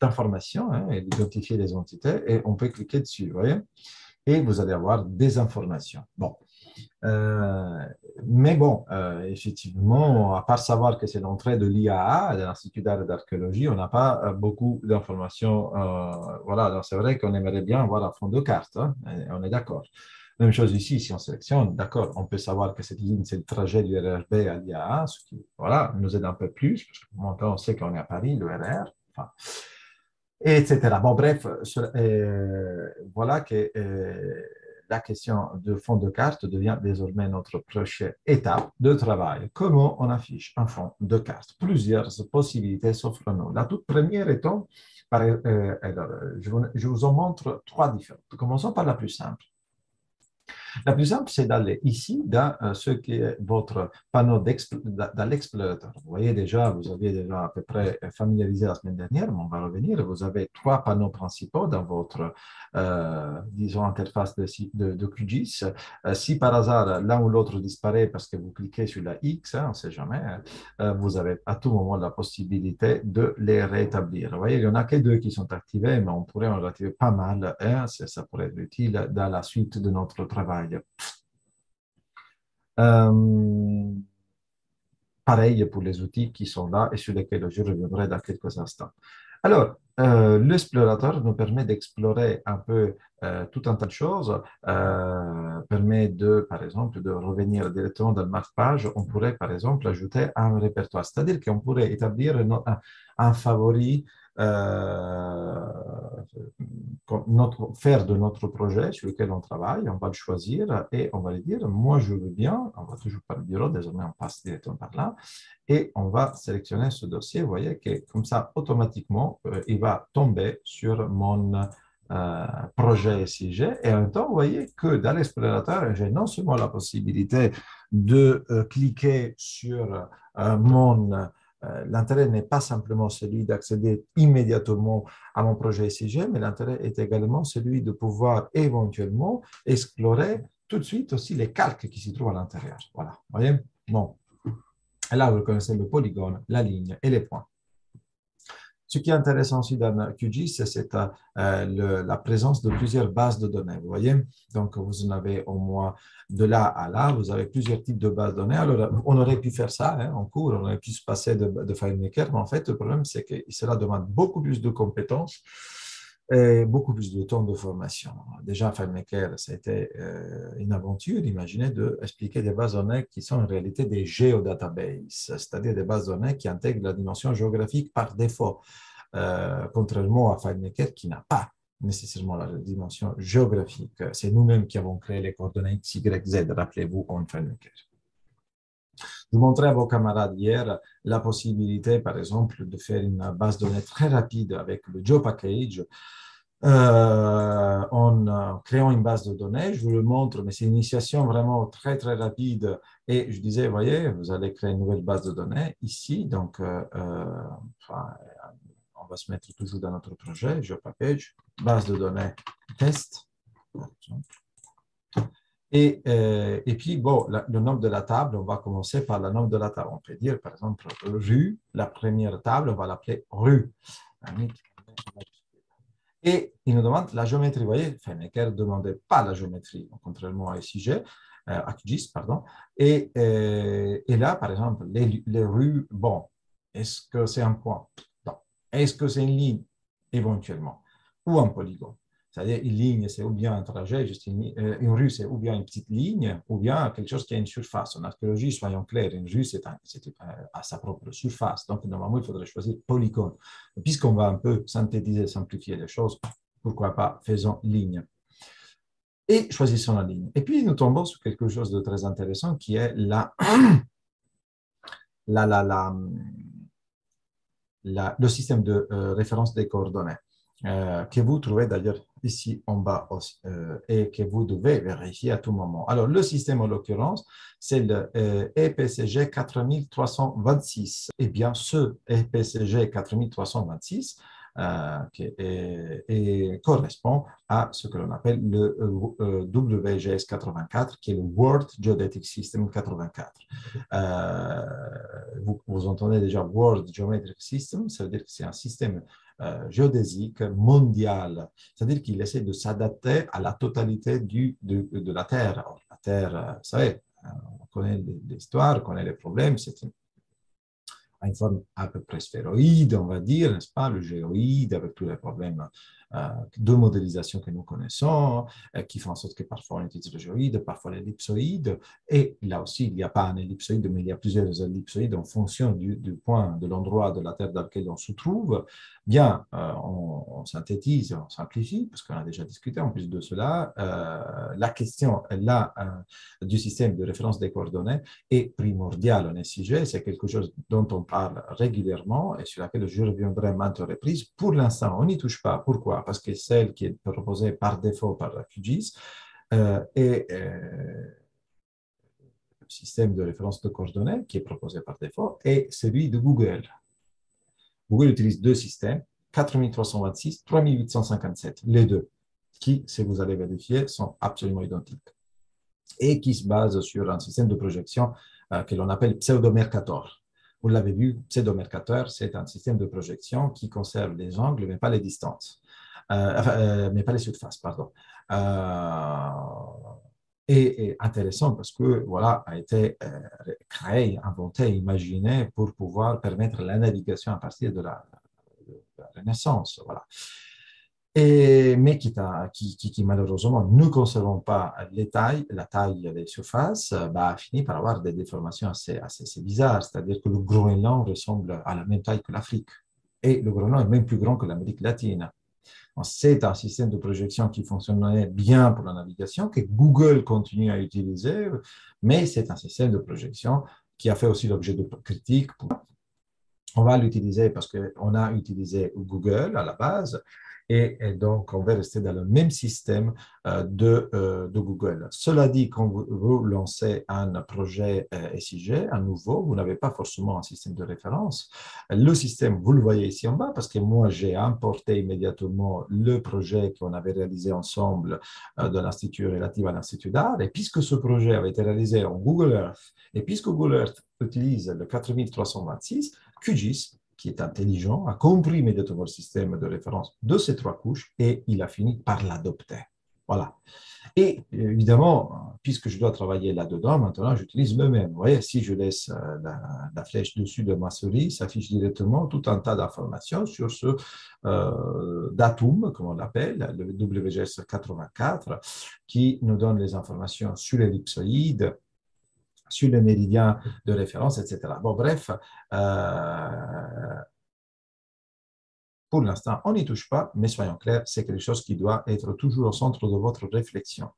d'information hein, et d'identifier les entités et on peut cliquer dessus, voyez et vous allez avoir des informations. Bon, euh, mais bon, euh, effectivement, à part savoir que c'est l'entrée de l'IAA, de l'Institut d'art et d'archéologie, on n'a pas euh, beaucoup d'informations. voilà, donc c'est vrai qu'on aimerait bien avoir un fond de carte, hein, on est d'accord. Même chose ici, si on sélectionne, d'accord, on peut savoir que cette ligne, c'est le trajet du RRB à l'IAA, ce qui voilà, nous aide un peu plus, parce que maintenant, on sait qu'on est à Paris, le RR. Enfin, etc. Bon, bref, voilà que la question de fond de carte devient désormais notre prochaine étape de travail. Comment on affiche un fond de carte? Plusieurs possibilités s'offrent à nous. La toute première étant, euh, je, je vous en montre trois différentes. Commençons par la plus simple. La plus simple, c'est d'aller ici dans euh, ce qui est votre panneau dans l'explorateur. Vous voyez déjà, vous aviez déjà à peu près familiarisé la semaine dernière, mais on va revenir. Vous avez trois panneaux principaux dans votre, euh, disons, interface de, QGIS. Euh, si par hasard l'un ou l'autre disparaît parce que vous cliquez sur la X, hein, on ne sait jamais, hein, vous avez à tout moment la possibilité de les rétablir. Vous voyez, il n'y en a que deux qui sont activés, mais on pourrait en activer pas mal. Hein, ça pourrait être utile dans la suite de notre travail. Euh, pareil pour les outils qui sont là et sur lesquels je reviendrai dans quelques instants. Alors, euh, l'explorateur nous permet d'explorer un peu euh, tout un tas de choses, permet de, par exemple, de revenir directement dans le marque-page. On pourrait, par exemple, ajouter un répertoire, c'est-à-dire qu'on pourrait établir un favori euh, faire de notre projet sur lequel on travaille, on va le choisir et on va lui dire, moi je veux bien, on va toujours par le bureau, désormais on passe directement par là, et on va sélectionner ce dossier, vous voyez que comme ça, automatiquement, euh, il va tomber sur mon euh, projet SIG, et en même temps, vous voyez que dans l'explorateur, j'ai non seulement la possibilité de cliquer sur mon euh, l'intérêt n'est pas simplement celui d'accéder immédiatement à mon projet SIG, mais l'intérêt est également celui de pouvoir éventuellement explorer tout de suite aussi les calques qui s'y trouvent à l'intérieur. Voilà, vous voyez? Bon. Et là, vous connaissez le polygone, la ligne et les points. Ce qui est intéressant aussi dans QGIS, c'est euh, la présence de plusieurs bases de données. Vous voyez? Donc, vous en avez au moins de là à là, vous avez plusieurs types de bases de données. Alors, on aurait pu faire ça hein, en cours, on aurait pu se passer de, de FileMaker, mais en fait, le problème, c'est que cela demande beaucoup plus de compétences beaucoup plus de temps de formation. Déjà, FileMaker, c'était euh, une aventure, imaginez, d'expliquer des bases de données qui sont en réalité des géodatabases, c'est-à-dire des bases de données qui intègrent la dimension géographique par défaut, euh, contrairement à FileMaker qui n'a pas nécessairement la dimension géographique. C'est nous-mêmes qui avons créé les coordonnées X, Y, Z, rappelez-vous, en FileMaker. Je montrais à vos camarades hier la possibilité, par exemple, de faire une base de données très rapide avec le GeoPackage euh, en créant une base de données. Je vous le montre, mais c'est une initiation vraiment très, très rapide. Et je disais, voyez, vous allez créer une nouvelle base de données ici. Donc, euh, euh, on va se mettre toujours dans notre projet, GeoPackage, base de données test. Et, euh, et, puis, bon, le nombre de la table, on va commencer par le nombre de la table. On peut dire, par exemple, rue, la première table, on va l'appeler rue. Et il nous demande la géométrie. Vous voyez, FileMaker ne demandait pas la géométrie, contrairement à SIG, euh, pardon. Et, euh, et, là, par exemple, les, les rues, bon, est-ce que c'est un point? Non. Est-ce que c'est une ligne? Éventuellement. Ou un polygone c'est-à-dire, une ligne, c'est ou bien un trajet, juste une, euh, une rue, c'est ou bien une petite ligne, ou bien quelque chose qui a une surface. En archéologie, soyons clairs, une rue, c'est à sa propre surface. Donc, normalement, il faudrait choisir polygone. Puisqu'on va un peu synthétiser, simplifier les choses, pourquoi pas faisons ligne. Et choisissons la ligne. Et puis, nous tombons sur quelque chose de très intéressant qui est la, la, la, la le système de euh, référence des coordonnées. Euh, que vous trouvez d'ailleurs ici en bas euh, et que vous devez vérifier à tout moment. Alors, le système en l'occurrence, c'est le euh, EPCG 4326. Eh bien, ce EPCG 4326 et, correspond à ce que l'on appelle le WGS 84, qui est le World Geodetic System 84. vous, vous entendez déjà World Geometric System, ça veut dire que c'est un système euh, géodésique mondial, c'est-à-dire qu'il essaie de s'adapter à la totalité du, de, la Terre. la Terre, euh, vous savez, euh, on connaît l'histoire, on connaît les problèmes, c'est une, une, forme à peu près sphéroïde, on va dire, n'est-ce pas, le géoïde, avec tous les problèmes euh, de modélisation que nous connaissons, euh, qui font en sorte que parfois on utilise le géoïde, parfois l'ellipsoïde. Et là aussi, il n'y a pas un ellipsoïde, mais il y a plusieurs ellipsoïdes en fonction du, point, de l'endroit de la Terre dans lequel on se trouve. Bien, euh, on, synthétise, on simplifie, parce qu'on a déjà discuté en plus de cela. la question là du système de référence des coordonnées est primordiale en SIG. C'est quelque chose dont on parle régulièrement et sur laquelle je reviendrai maintes reprises. Pour l'instant, on n'y touche pas. Parce que celle qui est proposée par défaut par la QGIS euh, est euh, le système de référence de coordonnées qui est proposé par défaut et celui de Google. Google utilise deux systèmes, 4326, 3857, les deux, qui, si vous allez vérifier, sont absolument identiques et qui se basent sur un système de projection euh, que l'on appelle pseudo-mercator. Vous l'avez vu, pseudo-mercator, c'est un système de projection qui conserve les angles, mais pas les distances. Euh, euh, mais pas les surfaces, pardon. Euh, et, intéressant parce que voilà a été créé, inventé, imaginé pour pouvoir permettre la navigation à partir de la, Renaissance. Voilà. Et, mais qui, malheureusement ne conservant pas les la taille des surfaces, bah, a fini par avoir des déformations assez, assez, assez bizarres. C'est-à-dire que le Groenland ressemble à la même taille que l'Afrique. Et le Groenland est même plus grand que l'Amérique latine. C'est un système de projection qui fonctionnait bien pour la navigation, que Google continue à utiliser, mais c'est un système de projection qui a fait aussi l'objet de critiques. On va l'utiliser parce qu'on a utilisé Google à la base, et, donc on va rester dans le même système euh, de, euh, de, Google. Cela dit, quand vous, lancez un projet euh, SIG, un nouveau, vous n'avez pas forcément un système de référence. Le système, vous le voyez ici en bas, parce que moi, j'ai importé immédiatement le projet qu'on avait réalisé ensemble de l'Institut relatif à l'Institut d'art, et puisque ce projet avait été réalisé en Google Earth, et puisque Google Earth utilise le 4326, QGIS qui est intelligent, a compris immédiatement le système de référence de ces trois couches et il a fini par l'adopter. Voilà. Et évidemment, puisque je dois travailler là-dedans, maintenant j'utilise le même. Vous voyez, si je laisse euh, la, flèche dessus de ma souris, ça affiche directement tout un tas d'informations sur ce euh, datum, comme on l'appelle, le WGS 84, qui nous donne les informations sur l'ellipsoïde, sur le méridien de référence, etc. Bon, bref, euh, Pour l'instant, on n'y touche pas, mais soyons clairs, c'est quelque chose qui doit être toujours au centre de votre réflexion.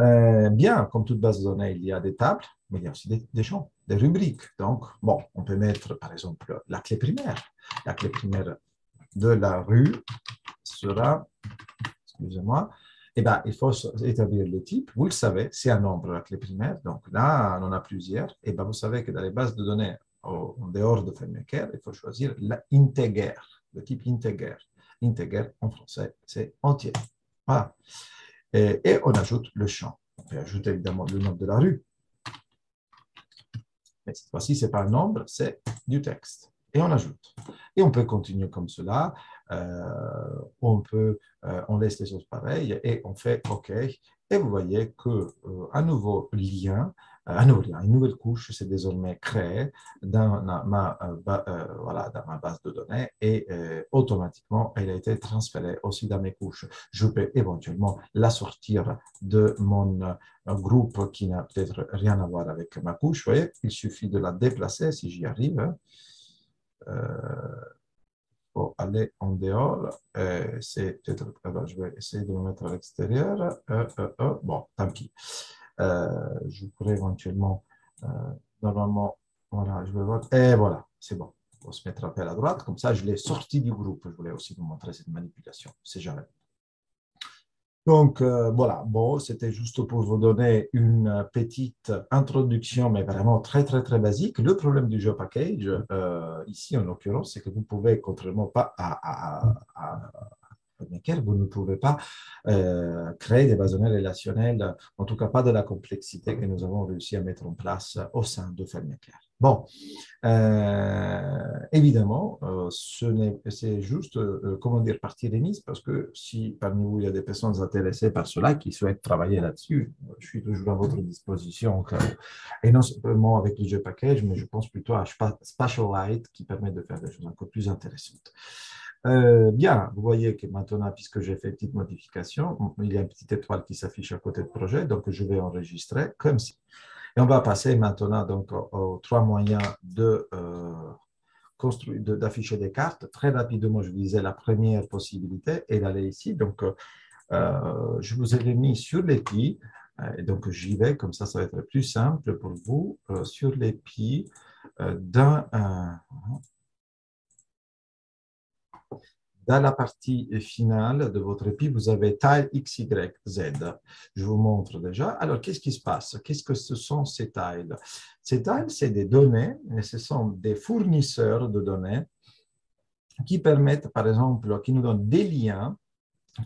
Euh, bien, comme toute base de données, il y a des tables, mais il y a aussi des, champs, des rubriques. Donc, bon, on peut mettre, par exemple, la clé primaire. La clé primaire de la rue sera, excusez-moi, eh bien, il faut établir le type. Vous le savez, c'est un nombre, la clé primaire. Donc là, on en a plusieurs. Et eh bien, vous savez que dans les bases de données en dehors de FrameMaker, il faut choisir l'intéger, le type integer. Integer, en français, c'est entier. Voilà. Et, on ajoute le champ. On peut ajouter évidemment le nom de la rue. Mais cette fois-ci, ce n'est pas un nombre, c'est du texte. Et on ajoute. Et on peut continuer comme cela. Euh, on peut, euh, on laisse les choses pareilles et on fait OK. Et vous voyez que euh, un nouveau lien, un nouveau une nouvelle couche s'est désormais créée dans ma, voilà, dans ma base de données et automatiquement, elle a été transférée aussi dans mes couches. Je peux éventuellement la sortir de mon groupe qui n'a peut-être rien à voir avec ma couche. Vous voyez, il suffit de la déplacer si j'y arrive. Pour aller en dehors. Euh, c'est alors je vais essayer de me mettre à l'extérieur. Euh, euh, bon, tant pis. je pourrais éventuellement, normalement, voilà, je vais voir. Et voilà, c'est bon. On se mettre un peu à droite. Comme ça, je l'ai sorti du groupe. Je voulais aussi vous montrer cette manipulation. C'est jamais. Donc euh, voilà, bon, c'était juste pour vous donner une petite introduction, mais vraiment très très très basique. Le problème du jeu package, euh, ici en l'occurrence, c'est que vous pouvez, contrairement pas à, à, à, vous ne pouvez pas euh, créer des bases relationnelles, en tout cas pas de la complexité que nous avons réussi à mettre en place au sein de FileMaker. Bon, euh, évidemment, euh, c'est juste, euh, comment dire, partie remise, parce que si parmi vous, il y a des personnes intéressées par cela qui souhaitent travailler là-dessus, je suis toujours à votre disposition, et non seulement avec le jeu package, mais je pense plutôt à Spatial Light qui permet de faire des choses encore plus intéressantes. Bien, vous voyez que maintenant, puisque j'ai fait une petite modification, il y a une petite étoile qui s'affiche à côté de projet, donc je vais enregistrer comme si. Et on va passer maintenant donc aux, trois moyens de euh, construire, d'afficher des cartes. Très rapidement, je vous disais la première possibilité est d'aller ici. Donc, euh, je vous ai mis sur l'épi. Et donc, j'y vais, comme ça, ça va être plus simple pour vous, euh, sur l'épi d'un dans la partie finale de votre épi, vous avez tile X, Y, Z. Je vous montre déjà. Alors, qu'est-ce qui se passe? Qu'est-ce que ce sont ces tiles Ces tiles, c'est des données, et ce sont des fournisseurs de données qui permettent, par exemple, qui nous donnent des liens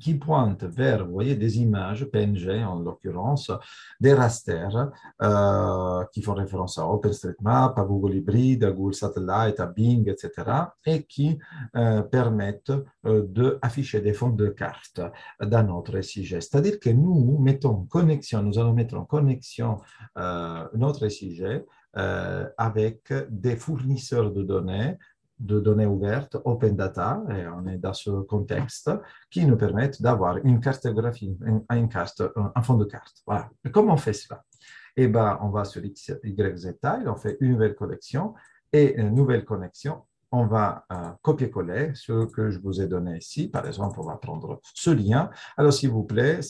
qui pointe vers, voyez, des images PNG en l'occurrence, des rasters euh, qui font référence à OpenStreetMap, à Google Hybrid, à Google Satellite, à Bing, etc. et qui euh, permettent euh, d'afficher des fonds de cartes dans notre SIG. C'est-à-dire que nous mettons en connexion, nous allons mettre en connexion notre SIG avec des fournisseurs de données de données ouvertes, open data, et on est dans ce contexte, qui nous permettent d'avoir une cartographie, une, un fond de carte. Voilà. Comment on fait cela? Eh bien, on va sur X, Y, on fait une nouvelle collection, et une nouvelle connexion, on va euh, copier-coller ce que je vous ai donné ici. Par exemple, on va prendre ce lien. Alors, s'il vous plaît,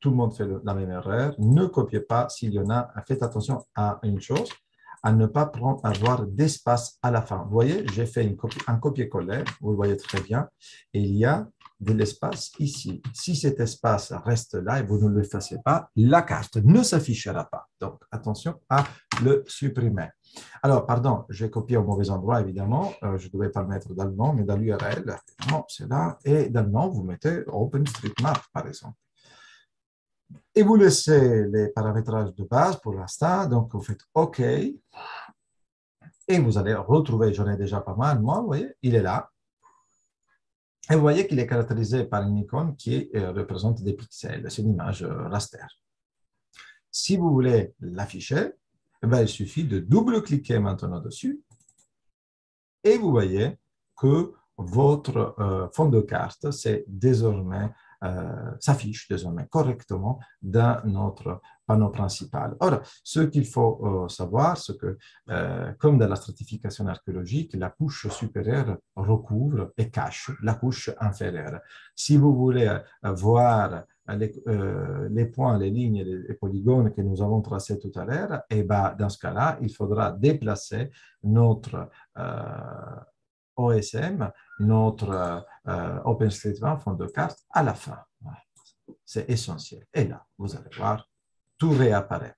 tout le monde fait la même erreur. Ne copiez pas s'il y en a. Faites attention à une chose à ne pas avoir d'espace à la fin. Vous voyez, j'ai fait un copier-coller, vous le voyez très bien, et il y a de l'espace ici. Si cet espace reste là et vous ne le fassiez pas, la carte ne s'affichera pas. Donc, attention à le supprimer. Alors, pardon, j'ai copié au mauvais endroit, évidemment. Euh, je ne devais pas le mettre dans le nom, mais dans l'URL, c'est là. Et dans le nom, vous mettez OpenStreetMap, par exemple. Et vous laissez les paramétrages de base pour l'instant. Donc, vous faites OK. Et vous allez retrouver, j'en ai déjà pas mal, moi, vous voyez, il est là. Et vous voyez qu'il est caractérisé par une icône qui euh, représente des pixels. C'est une image euh, raster. Si vous voulez l'afficher, eh ben, il suffit de double-cliquer maintenant dessus. Et vous voyez que votre euh, fond de carte, c'est désormais s'affiche désormais correctement dans notre panneau principal. Or, ce qu'il faut savoir, c'est que, comme dans la stratification archéologique, la couche supérieure recouvre et cache la couche inférieure. Si vous voulez voir les, points, les lignes, les, polygones que nous avons tracés tout à l'heure, et eh ben, dans ce cas-là, il faudra déplacer notre OSM, notre euh, OpenStreetMap, fond de carte, à la fin. C'est essentiel. Et là, vous allez voir, tout réapparaît.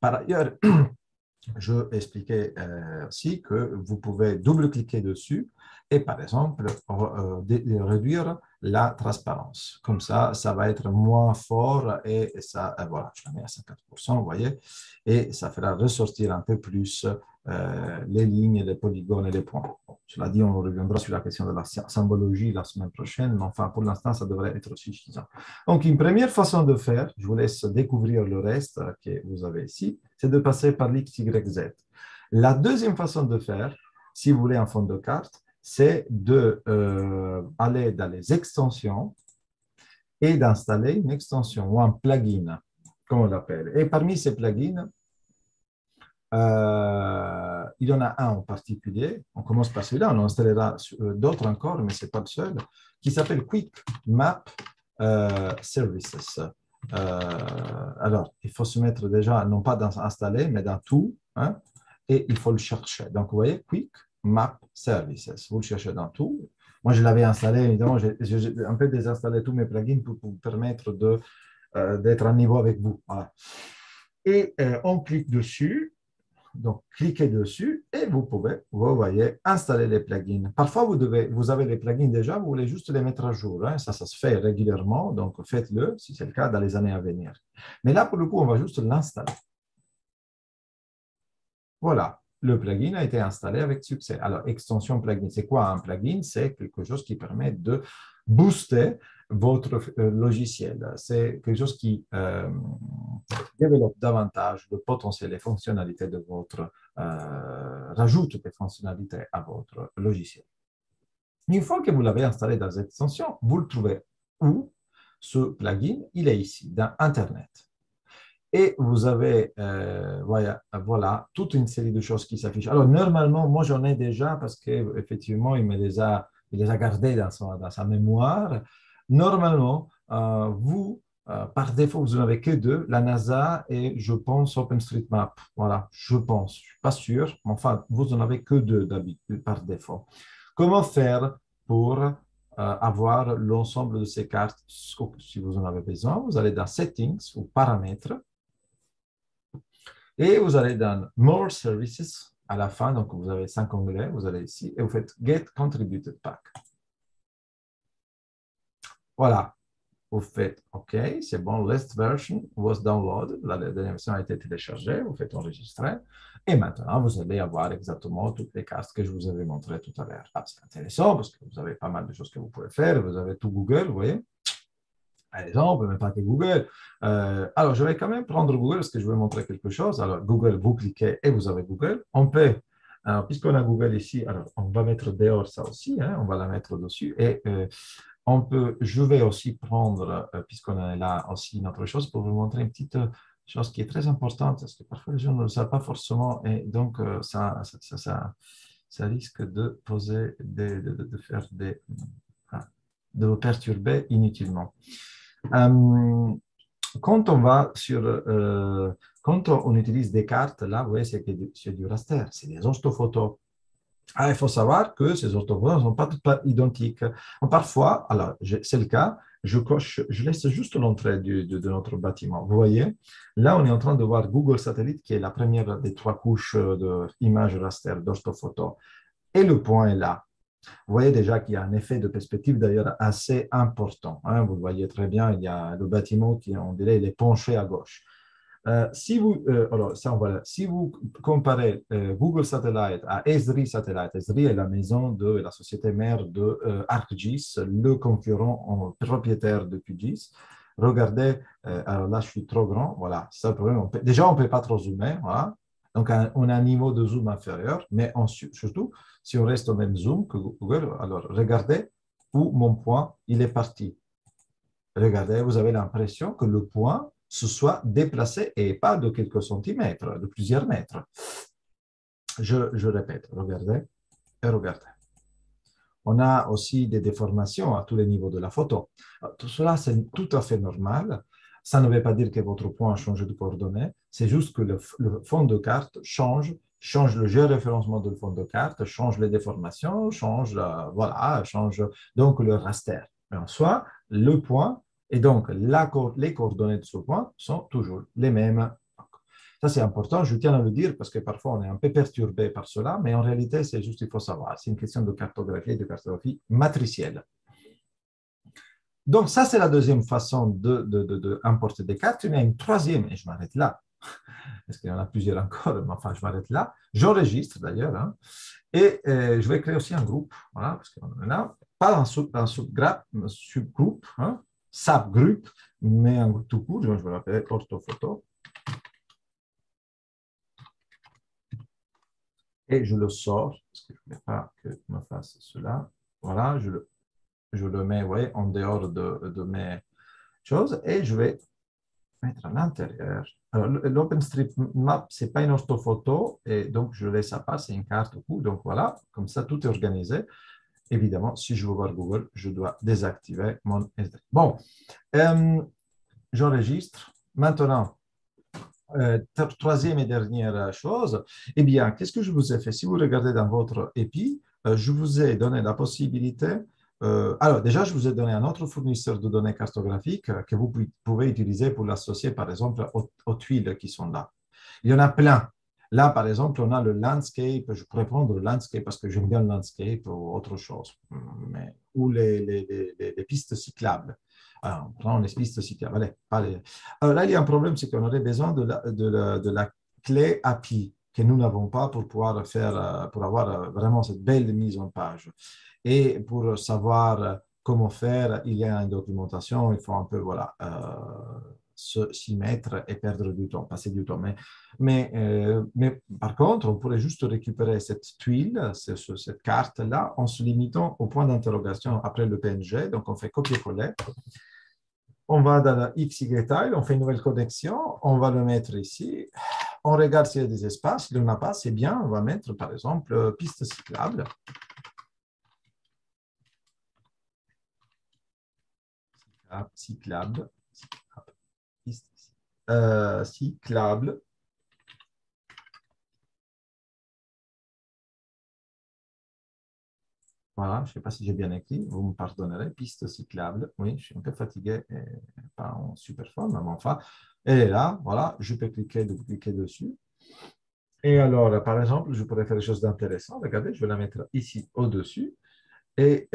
Par ailleurs, je expliquais euh, aussi que vous pouvez double-cliquer dessus et, par exemple, euh, réduire la transparence. Comme ça, ça va être moins fort et ça, voilà, je la mets à 50%, vous voyez, et ça fera ressortir un peu plus euh, les lignes, les polygones et les points. cela dit, on reviendra sur la question de la symbologie la semaine prochaine, mais enfin, pour l'instant, ça devrait être suffisant. Donc, une première façon de faire, je vous laisse découvrir le reste que vous avez ici, c'est de passer par l'X, Y, Z. La deuxième façon de faire, si vous voulez un fond de carte, c'est d'aller euh, aller dans les extensions et d'installer une extension ou un plugin, comme on l'appelle. Et parmi ces plugins, euh, il y en a un en particulier, on commence par celui-là, on en installera euh, d'autres encore, mais ce n'est pas le seul, qui s'appelle Quick Map Services. alors, il faut se mettre déjà, non pas dans installer, mais dans tout, hein, et il faut le chercher. Donc, vous voyez, Quick Map Services, vous le cherchez dans tout. Moi, je l'avais installé, évidemment, j'ai un peu désinstallé tous mes plugins pour, vous permettre d'être à niveau avec vous. Et on clique dessus donc, cliquez dessus et vous pouvez, vous voyez, installer les plugins. Parfois, vous, devez, vous avez les plugins déjà, vous voulez juste les mettre à jour. Hein. Ça, ça se fait régulièrement, donc faites-le si c'est le cas dans les années à venir. Mais là, pour le coup, on va juste l'installer. Voilà, le plugin a été installé avec succès. Alors, extension plugin, c'est quoi un plugin? C'est quelque chose qui permet de booster votre euh, logiciel. C'est quelque chose qui euh, développe davantage le potentiel et fonctionnalités de votre, euh, rajoute des fonctionnalités à votre logiciel. Une fois que vous l'avez installé dans cette extension, vous le trouvez où? Ce plugin, il est ici, dans Internet. Et vous avez, voilà, voilà, toute une série de choses qui s'affichent. Alors, normalement, moi, j'en ai déjà parce qu'effectivement, il me les a, il les a gardées dans, dans sa mémoire. Normalement, euh, vous, euh, par défaut, vous n'en avez que deux, la NASA et, je pense, OpenStreetMap. Voilà, je pense. Je ne suis pas sûr, mais enfin, vous n'en avez que deux d'habitude, par défaut. Comment faire pour euh, avoir l'ensemble de ces cartes? Si vous en avez besoin Vous allez dans Settings ou Paramètres et vous allez dans More Services à la fin, donc vous avez cinq onglets, vous allez ici et vous faites Get Contributed Pack. Voilà. Vous faites OK, c'est bon, last version was downloaded, la dernière version a été téléchargée, vous faites enregistrer. Et maintenant, vous allez avoir exactement toutes les cartes que je vous avais montrées tout à l'heure. Ah, c'est intéressant parce que vous avez pas mal de choses que vous pouvez faire. Vous avez tout Google, vous voyez. Par exemple, mais pas que Google. Euh, alors, je vais quand même prendre Google parce que je vais montrer quelque chose. Alors, Google, vous cliquez et vous avez Google. On peut, puisqu'on a Google ici, alors on va mettre dehors ça aussi, hein, on va la mettre dessus. Et euh, on peut, je vais aussi prendre, euh, puisqu'on a là aussi une autre chose, pour vous montrer une petite euh, chose qui est très importante, parce que parfois les gens ne le savent pas forcément, et donc euh, ça, ça, ça, risque de poser, des, de, faire des, de vous perturber inutilement. Quand on va sur, quand on utilise des cartes, là, vous voyez, c'est du raster, c'est des orthophotos. Ah, il faut savoir que ces orthographes ne sont pas identiques. Parfois, alors c'est le cas, je coche, je laisse juste l'entrée de, notre bâtiment. Vous voyez, là, on est en train de voir Google Satellite, qui est la première des trois couches d'images raster d'orthophoto. Et le point est là. Vous voyez déjà qu'il y a un effet de perspective d'ailleurs assez important. Hein. Vous voyez très bien, il y a le bâtiment qui, on dirait, il est penché à gauche. Euh, si, vous, euh, alors, ça, si vous comparez euh, Google Satellite à Esri Satellite, Esri est la maison de la société mère de ArcGIS, le concurrent propriétaire de QGIS. Regardez, alors là je suis trop grand, voilà, ça déjà, on ne peut pas trop zoomer, voilà. Donc, on a un niveau de zoom inférieur, mais surtout, si on reste au même zoom que Google, alors regardez où mon point, il est parti. Regardez, vous avez l'impression que le point, se soit déplacé et pas de quelques centimètres, de plusieurs mètres. Je, je répète, regardez et regardez. On a aussi des déformations à tous les niveaux de la photo. Tout cela, c'est tout à fait normal. Ça ne veut pas dire que votre point a changé de coordonnées, c'est juste que le, fond de carte change, change le géoréférencement du fond de carte, change les déformations, change, voilà, change donc le raster. Mais en soi, le point et donc les coordonnées de ce point sont toujours les mêmes. Ça, c'est important, je tiens à le dire parce que parfois on est un peu perturbé par cela, mais en réalité, c'est juste il faut savoir. C'est une question de cartographie et de cartographie matricielle. Donc, ça, c'est la deuxième façon d'importer de, de, des cartes. Il y a une troisième, et je m'arrête là, parce qu'il y en a plusieurs encore, mais enfin, je m'arrête là. J'enregistre d'ailleurs, hein. et euh, je vais créer aussi un groupe, voilà, parce qu'on en a, pas un, sub, un subgroupe, hein, subgroupe, mais un groupe tout court, je vais l'appeler orthophoto. Et je le sors, parce que je ne voulais pas que me fasse cela. Voilà, je le je le mets ouais, en dehors de, de, mes choses et je vais mettre à l'intérieur. L'OpenStreetMap, ce n'est pas une orthophoto et donc je laisse ça passer, une carte au. Donc voilà, comme ça, tout est organisé. Évidemment, si je veux voir Google, je dois désactiver mon SD. Bon, euh, j'enregistre. Maintenant, euh, troisième et dernière chose, eh bien, qu'est-ce que je vous ai fait? Si vous regardez dans votre EPI, euh, je vous ai donné la possibilité euh, alors, déjà, je vous ai donné un autre fournisseur de données cartographiques euh, que vous pouvez utiliser pour l'associer, par exemple, aux, tuiles qui sont là. Il y en a plein. Là, par exemple, on a le landscape. Je pourrais prendre le landscape parce que j'aime bien le landscape ou autre chose. Mais, ou les, pistes cyclables. Alors, on prend les pistes cyclables. Allez, allez. Alors là, il y a un problème, c'est qu'on aurait besoin de la clé API que nous n'avons pas pour pouvoir faire, euh, pour avoir vraiment cette belle mise en page. Et pour savoir comment faire, il y a une documentation, il faut un peu voilà, euh, s'y mettre et perdre du temps, passer du temps. Mais, euh, mais, par contre, on pourrait juste récupérer cette tuile, cette carte-là, en se limitant au point d'interrogation après le PNG. Donc, on fait copier-coller. On va dans la XY tile, on fait une nouvelle connexion, on va le mettre ici. On regarde s'il y a des espaces. S'il n'y en a pas, c'est bien. On va mettre, par exemple, piste cyclable. cyclable, euh, cyclable. Voilà, je ne sais pas si j'ai bien écrit, vous me pardonnerez, piste cyclable. Oui, je suis un peu fatigué, et pas en super forme, mais enfin, elle est là, voilà, je peux cliquer, cliquer dessus. Et alors, par exemple, je pourrais faire des choses d'intéressant. Regardez, je vais la mettre ici au-dessus. et,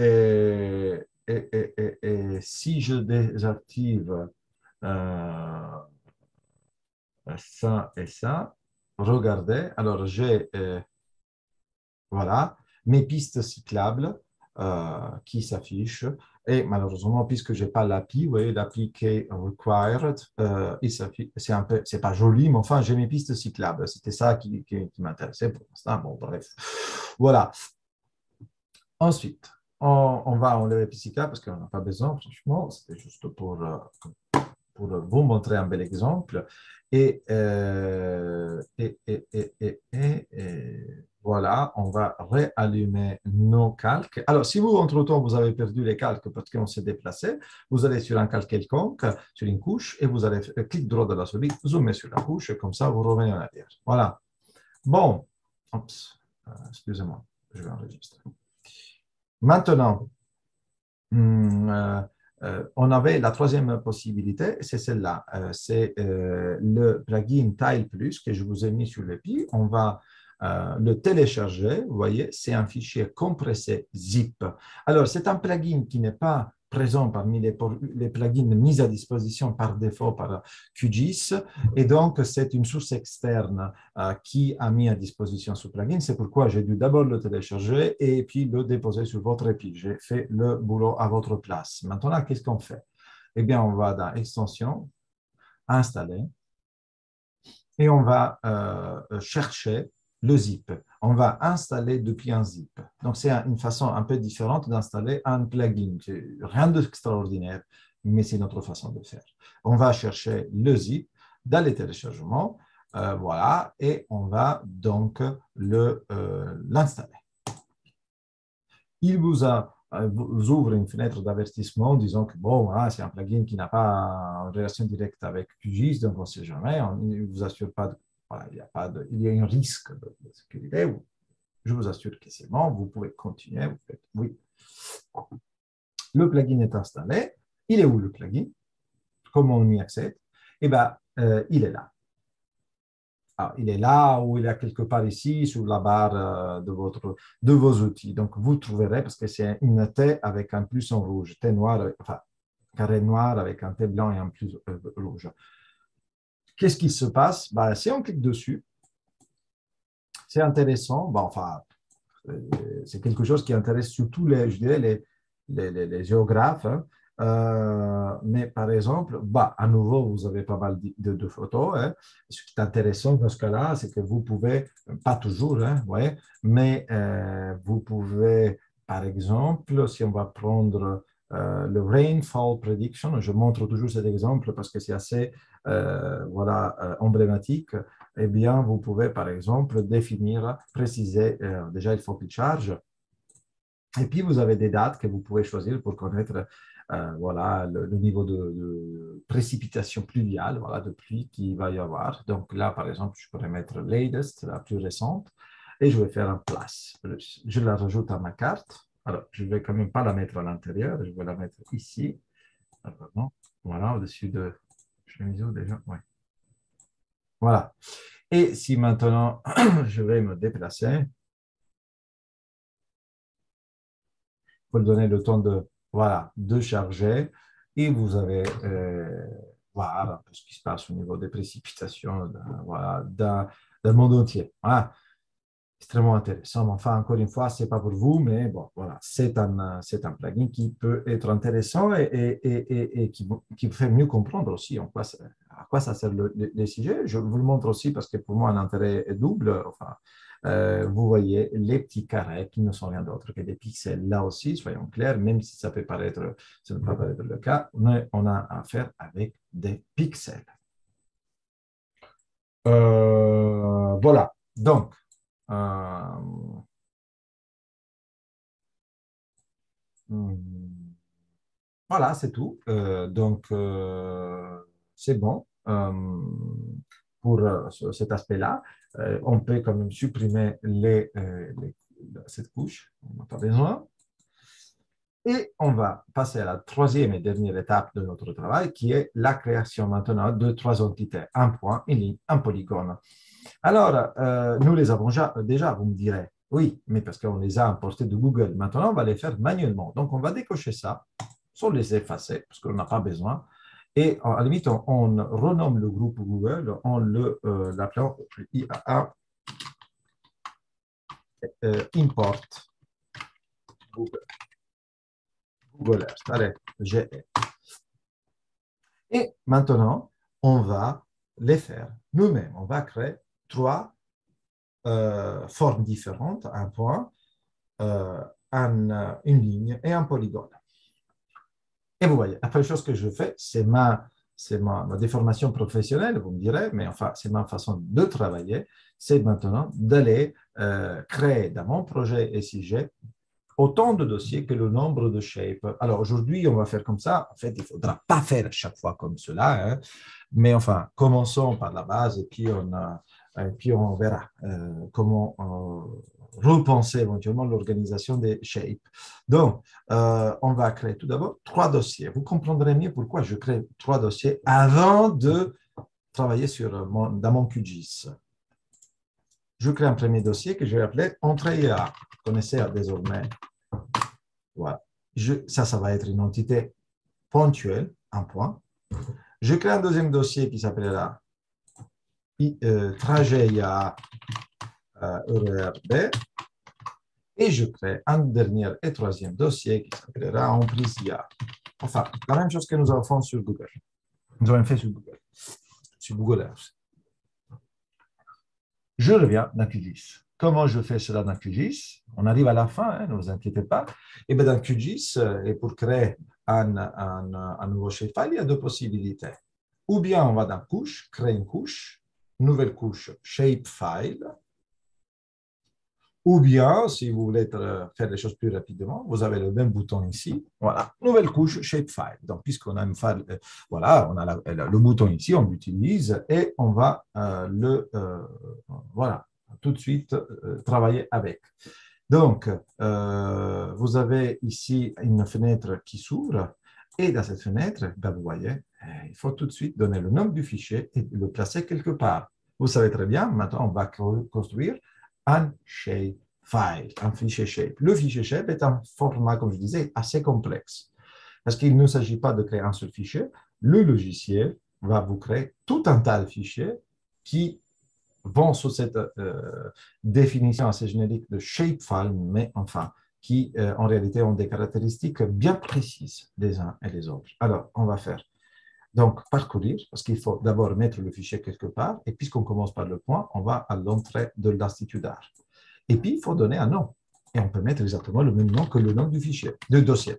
et, si je désactive euh, ça et ça, regardez, alors j'ai euh, voilà, mes pistes cyclables euh, qui s'affichent. Et malheureusement, puisque je n'ai pas l'API, vous voyez, l'API qui est required, c'est un peu, c'est pas joli, mais enfin, j'ai mes pistes cyclables. C'était ça qui, m'intéressait pour l'instant. Bon, bref. Voilà. Ensuite, on, va enlever Psycha parce qu'on n'a pas besoin, franchement. C'était juste pour, euh, pour vous montrer un bel exemple. Euh, et, et, et, et, voilà, on va réallumer nos calques. Alors, si vous, entre-temps, vous avez perdu les calques parce qu'on s'est déplacé, vous allez sur un calque quelconque, sur une couche, et vous allez cliquer droit de la souris, zoomer sur la couche, et comme ça, vous revenez en arrière. Voilà. Bon, Oups. Euh, excusez-moi, je vais enregistrer. Maintenant, hmm, euh, euh, on avait la troisième possibilité, c'est celle-là. C'est le plugin Tile Plus que je vous ai mis sur l'EPI. On va le télécharger. Vous voyez, c'est un fichier compressé zip. Alors, c'est un plugin qui n'est pas présent parmi les, plugins mis à disposition par défaut par QGIS. Et donc, c'est une source externe euh, qui a mis à disposition ce plugin. C'est pourquoi j'ai dû d'abord le télécharger et puis le déposer sur votre EPI. J'ai fait le boulot à votre place. Maintenant, qu'est-ce qu'on fait? Eh bien, on va dans Extension, Installer, et on va euh, chercher le zip. On va installer depuis un zip. Donc, c'est une façon un peu différente d'installer un plugin. Rien d'extraordinaire. mais c'est notre façon de faire. On va chercher le zip dans les téléchargements, euh, voilà, et on va donc l'installer. Il vous a vous ouvre une fenêtre d'avertissement disant que bon, c'est un plugin qui n'a pas une relation directe avec QGIS, donc on ne sait jamais, on ne vous assure pas, il, y a pas de, il y a un risque de, sécurité. Je vous assure que c'est bon, vous pouvez continuer, oui. Le plugin est installé. Il est où le plugin? Comment on y accède? Eh bien, euh, il est là. Ah, il est là ou il est quelque part ici sur la barre euh, de, votre, de vos outils. Donc, vous trouverez, parce que c'est une T avec un plus en rouge, T noir, enfin, carré noir avec un T blanc et un plus euh, rouge. Qu'est-ce qui se passe? Bah, Si on clique dessus, c'est intéressant. Bah, enfin, euh, c'est quelque chose qui intéresse surtout les, je dirais, les, les, les, géographes. Hein. Euh, mais par exemple, bah, à nouveau, vous avez pas mal de, photos. Hein. Ce qui est intéressant dans ce cas-là, c'est que vous pouvez, pas toujours, hein, ouais, mais euh, vous pouvez, par exemple, si on va prendre le rainfall prediction, je montre toujours cet exemple parce que c'est assez voilà, emblématique, eh bien, vous pouvez, par exemple, définir, préciser, déjà, il faut qu'il charge. Et puis, vous avez des dates que vous pouvez choisir pour connaître euh, voilà, le, niveau de, précipitation pluviale, voilà, de pluie qu'il va y avoir. Donc là, par exemple, je pourrais mettre latest, la plus récente, et je vais faire un place. Je la rajoute à ma carte. Alors, je ne vais quand même pas la mettre à l'intérieur, je vais la mettre ici. voilà, au-dessus de... Déjà Oui. Voilà. Et si maintenant, je vais me déplacer, pour donner le temps de voilà, de charger et vous avez euh, voilà, ce qui se passe au niveau des précipitations voilà, d'un monde entier. Voilà. Extrêmement intéressant. Enfin, encore une fois, ce n'est pas pour vous, mais bon, voilà, c'est un, un plugin qui peut être intéressant et, et, et, et qui, qui fait mieux comprendre aussi en quoi, à quoi ça sert le, le, sujet. Je vous le montre aussi parce que pour moi, l'intérêt est double. Enfin, euh, vous voyez les petits carrés qui ne sont rien d'autre que des pixels. Là aussi, soyons clairs, même si ça peut paraître, ça ne peut pas paraître le cas, on a affaire avec des pixels. Euh, voilà, donc, euh, hmm, voilà, c'est tout. donc, c'est bon pour cet aspect-là. Euh, on peut quand même supprimer euh, cette couche, on n'a pas besoin. Et on va passer à la troisième et dernière étape de notre travail, qui est la création maintenant de trois entités, un point, une ligne, un polygone. Alors, euh, nous les avons déjà, déjà, vous me direz, oui, mais parce qu'on les a importés de Google. Maintenant, on va les faire manuellement. Donc, on va décocher ça, sans les effacer, parce qu'on n'a pas besoin. Et à la limite, on, renomme le groupe Google en l'appelant euh, IAA euh, import Google. Google Earth. Allez, j'ai. Et maintenant, on va les faire nous-mêmes. On va créer trois euh, formes différentes, un point, une ligne et un polygone. Et vous voyez, la première chose que je fais, c'est ma, ma, ma, déformation professionnelle, vous me direz, mais enfin, c'est ma façon de travailler, c'est maintenant d'aller euh, créer dans mon projet SIG autant de dossiers que le nombre de shapes. Alors aujourd'hui, on va faire comme ça. En fait, il ne faudra pas faire chaque fois comme cela, hein. mais enfin, commençons par la base et puis on, et puis on verra euh, comment euh, repenser éventuellement l'organisation des shapes. Donc, euh, on va créer tout d'abord trois dossiers. Vous comprendrez mieux pourquoi je crée trois dossiers avant de travailler sur mon, dans mon QGIS. Je crée un premier dossier que je vais appeler entrée IA. Vous connaissez désormais. Voilà. Je, ça, ça va être une entité ponctuelle, un point. Je crée un deuxième dossier qui s'appellera euh, trajet IA ERB. Et je crée un dernier et troisième dossier qui s'appellera Emprisia. Enfin, la même chose que nous avons fait sur Google. Nous avons fait sur Google, sur Google Earth. Je reviens dans QGIS. comment je fais cela dans QGIS On arrive à la fin, hein, ne vous inquiétez pas. Et bien dans QGIS, et pour créer un, un, un nouveau shapefile, il y a deux possibilités. Ou bien on va dans couche, créer une couche, nouvelle couche, shapefile, ou bien, si vous voulez faire les choses plus rapidement, vous avez le même bouton ici. Voilà, nouvelle couche Shapefile. Donc, puisqu'on a une file, euh, voilà, on a le bouton ici, on l'utilise et on va euh, le, euh, voilà, tout de suite travailler avec. Donc, vous avez ici une fenêtre qui s'ouvre et dans cette fenêtre, ben, vous voyez, il faut tout de suite donner le nom du fichier et le placer quelque part. Vous savez très bien, maintenant on va construire un shapefile, un fichier shape. Le fichier shape est un format, comme je disais, assez complexe. Parce qu'il ne s'agit pas de créer un seul fichier. Le logiciel va vous créer tout un tas de fichiers qui vont sous cette euh, définition assez générique de shapefile, mais enfin, qui euh, en réalité ont des caractéristiques bien précises les uns et les autres. Alors, on va faire donc, parcourir, parce qu'il faut d'abord mettre le fichier quelque part, et puisqu'on commence par le point, on va à l'entrée de l'institutard. Et puis, il faut donner un nom. Et on peut mettre exactement le même nom que le nom du fichier, du dossier.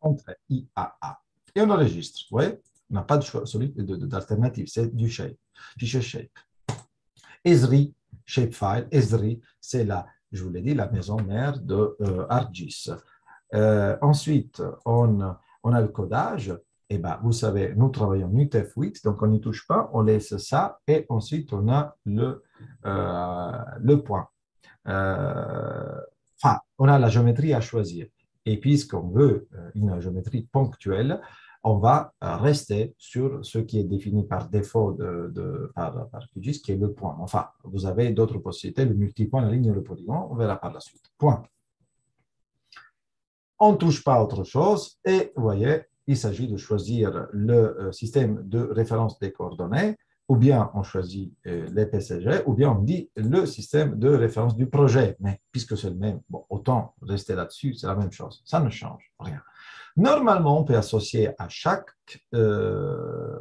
Entrée, IAA. Et on enregistre. Vous voyez? On n'a pas d'alternative, c'est du shape, fichier shape. Esri, shapefile. Esri, c'est la, je vous l'ai dit, la maison mère de euh, ArcGIS. Euh, ensuite, on, on a le codage eh ben, vous savez, nous travaillons UTF-8, donc on n'y touche pas, on laisse ça, et ensuite on a le, euh, le point. Euh, enfin, on a la géométrie à choisir. Et puisqu'on veut euh, une géométrie ponctuelle, on va rester sur ce qui est défini par défaut de, par, par QGIS, qui est le point. Enfin, vous avez d'autres possibilités, le multipoint, la ligne, le polygon, on verra par la suite. Point. On ne touche pas à autre chose, et vous voyez, il s'agit de choisir le euh, système de référence des coordonnées, ou bien on choisit euh, les PCG, ou bien on dit le système de référence du projet. Mais puisque c'est le même, bon, autant rester là-dessus, c'est la même chose. Ça ne change rien. Normalement, on peut associer à chaque euh,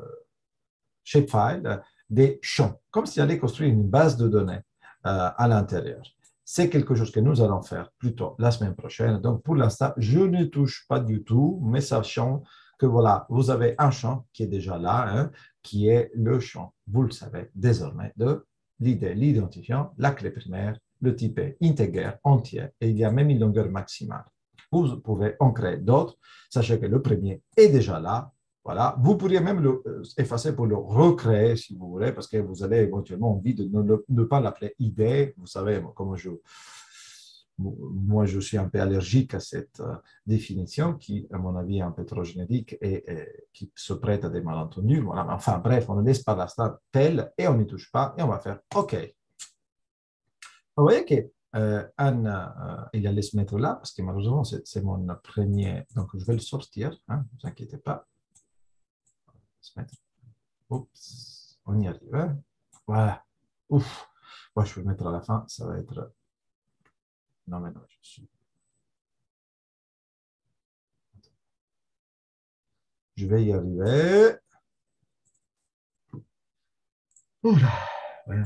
shapefile des champs, comme si on allait construire une base de données à l'intérieur. C'est quelque chose que nous allons faire plutôt la semaine prochaine. Donc, pour l'instant, je ne touche pas du tout, mais sachant que voilà, vous avez un champ qui est déjà là, hein, qui est le champ, vous le savez désormais, de l'idée, l'identifiant, la clé primaire, le type intégré, entier, et il y a même une longueur maximale. Vous pouvez en créer d'autres. Sachez que le premier est déjà là, voilà. Vous pourriez même le euh, effacer pour le recréer si vous voulez, parce que vous avez éventuellement envie de ne, pas l'appeler idée. Vous savez comment je. Moi, je suis un peu allergique à cette euh, définition qui, à mon avis, est un peu trop générique et, qui se prête à des malentendus. Enfin, bref, on ne laisse pas l'instant tel et on n'y touche pas et on va faire OK. Vous voyez que euh, Anne, il allait se mettre là parce que malheureusement, c'est mon premier. Donc, je vais le sortir, hein, ne vous inquiétez pas se mettre. Oups, on y arrive. Hein. Voilà. Ouf. Moi, je vais le mettre à la fin. Ça va être. Non, mais non, je suis. Je vais y arriver. Oula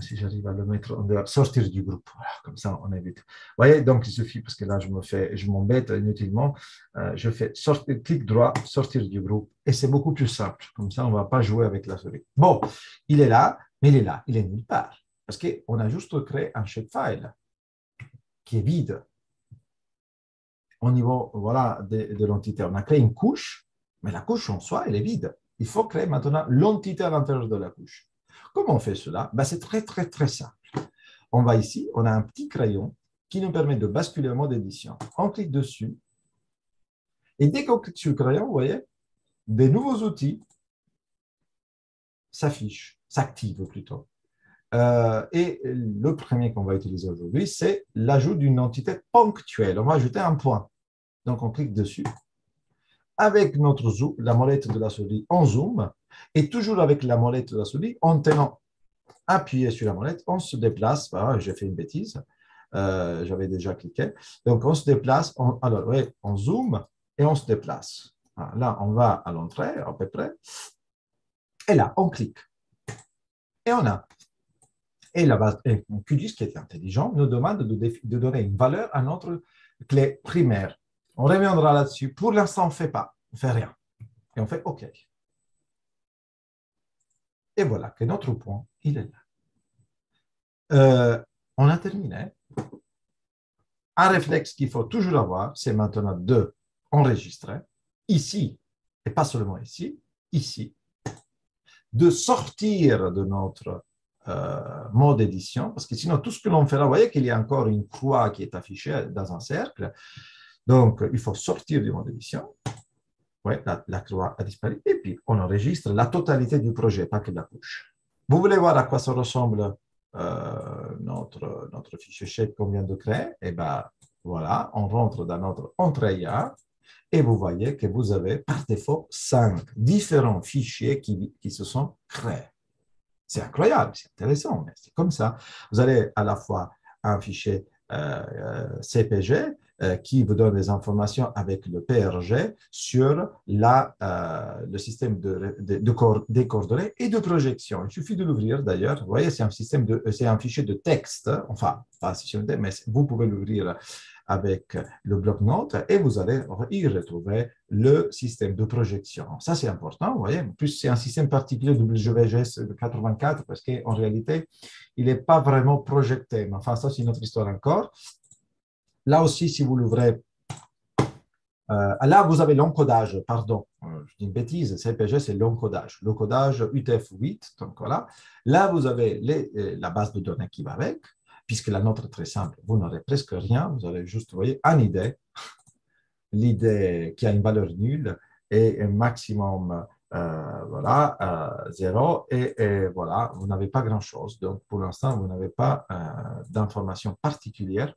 si j'arrive à le mettre, on doit sortir du groupe. comme ça, on évite. Vous voyez, donc il suffit, parce que là, je me fais, m'embête inutilement. Euh, je fais clic droit, sortir du groupe. Et c'est beaucoup plus simple. Comme ça, on ne va pas jouer avec la souris. Bon, il est là, mais il est là. Il est nulle part. Parce qu'on a juste créé un shapefile qui est vide au niveau voilà, de, l'entité. On a créé une couche, mais la couche en soi, elle est vide. Il faut créer maintenant l'entité à l'intérieur de la couche. Comment on fait cela? Ben, C'est très, très, très simple. On va ici, on a un petit crayon qui nous permet de basculer en mode édition. On clique dessus. Et dès qu'on clique sur le crayon, vous voyez, des nouveaux outils s'affichent, s'activent plutôt. Euh, et le premier qu'on va utiliser aujourd'hui, c'est l'ajout d'une entité ponctuelle. On va ajouter un point. Donc, on clique dessus. Avec notre zoom, la molette de la souris en zoom, et toujours avec la molette de la souris, en tenant appuyé sur la molette, on se déplace. Ah, j'ai fait une bêtise. Euh, j'avais déjà cliqué. Donc, on se déplace. alors, oui, on zoome et on se déplace. Ah, là, on va à l'entrée, à peu près. Et là, on clique. Et on a Et la et QGIS, qui est intelligent, nous demande de, donner une valeur à notre clé primaire. On reviendra là-dessus. Pour l'instant, on ne fait pas, on ne fait rien. Et on fait OK. Et voilà que notre point, il est là. Euh, on a terminé. Un réflexe qu'il faut toujours avoir, c'est maintenant de enregistrer ici, et pas seulement ici, ici, de sortir de notre mode édition, parce que sinon, tout ce que l'on fera, vous voyez qu'il y a encore une croix qui est affichée dans un cercle. Donc, il faut sortir du mode édition. Oui, la, croix a disparu. Et puis, on enregistre la totalité du projet, pas que la couche. Vous voulez voir à quoi ça ressemble euh, notre, notre fichier shape qu'on vient de créer? Eh bien, voilà, on rentre dans notre entrée et vous voyez que vous avez par défaut cinq différents fichiers qui, qui se sont créés. C'est incroyable, c'est intéressant, mais c'est comme ça. Vous avez à la fois un fichier euh, euh, CPG euh, qui vous donne des informations avec le PRG sur la, le système de, de, des coordonnées et de projection. Il suffit de l'ouvrir d'ailleurs. Vous voyez, c'est un système de, un fichier de texte, enfin, pas si mais vous pouvez l'ouvrir avec le bloc-notes et vous allez y retrouver le système de projection. Ça, c'est important, vous voyez. En plus, c'est un système particulier WGS 84 parce qu'en réalité, il n'est pas vraiment projeté. Mais enfin, ça, c'est une autre histoire encore. Là aussi, si vous l'ouvrez, euh, là, vous avez l'encodage, pardon, euh, je dis une bêtise, CPG, c'est l'encodage, l'encodage UTF-8, donc voilà. Là, vous avez euh, la base de données qui va avec puisque la nôtre est très simple, vous n'aurez presque rien, vous aurez juste, vous voyez, une idée, l'idée qui a une valeur nulle et un maximum, euh, voilà, euh, zéro, et, voilà, vous n'avez pas grand-chose. Donc, pour l'instant, vous n'avez pas euh, d'informations particulières.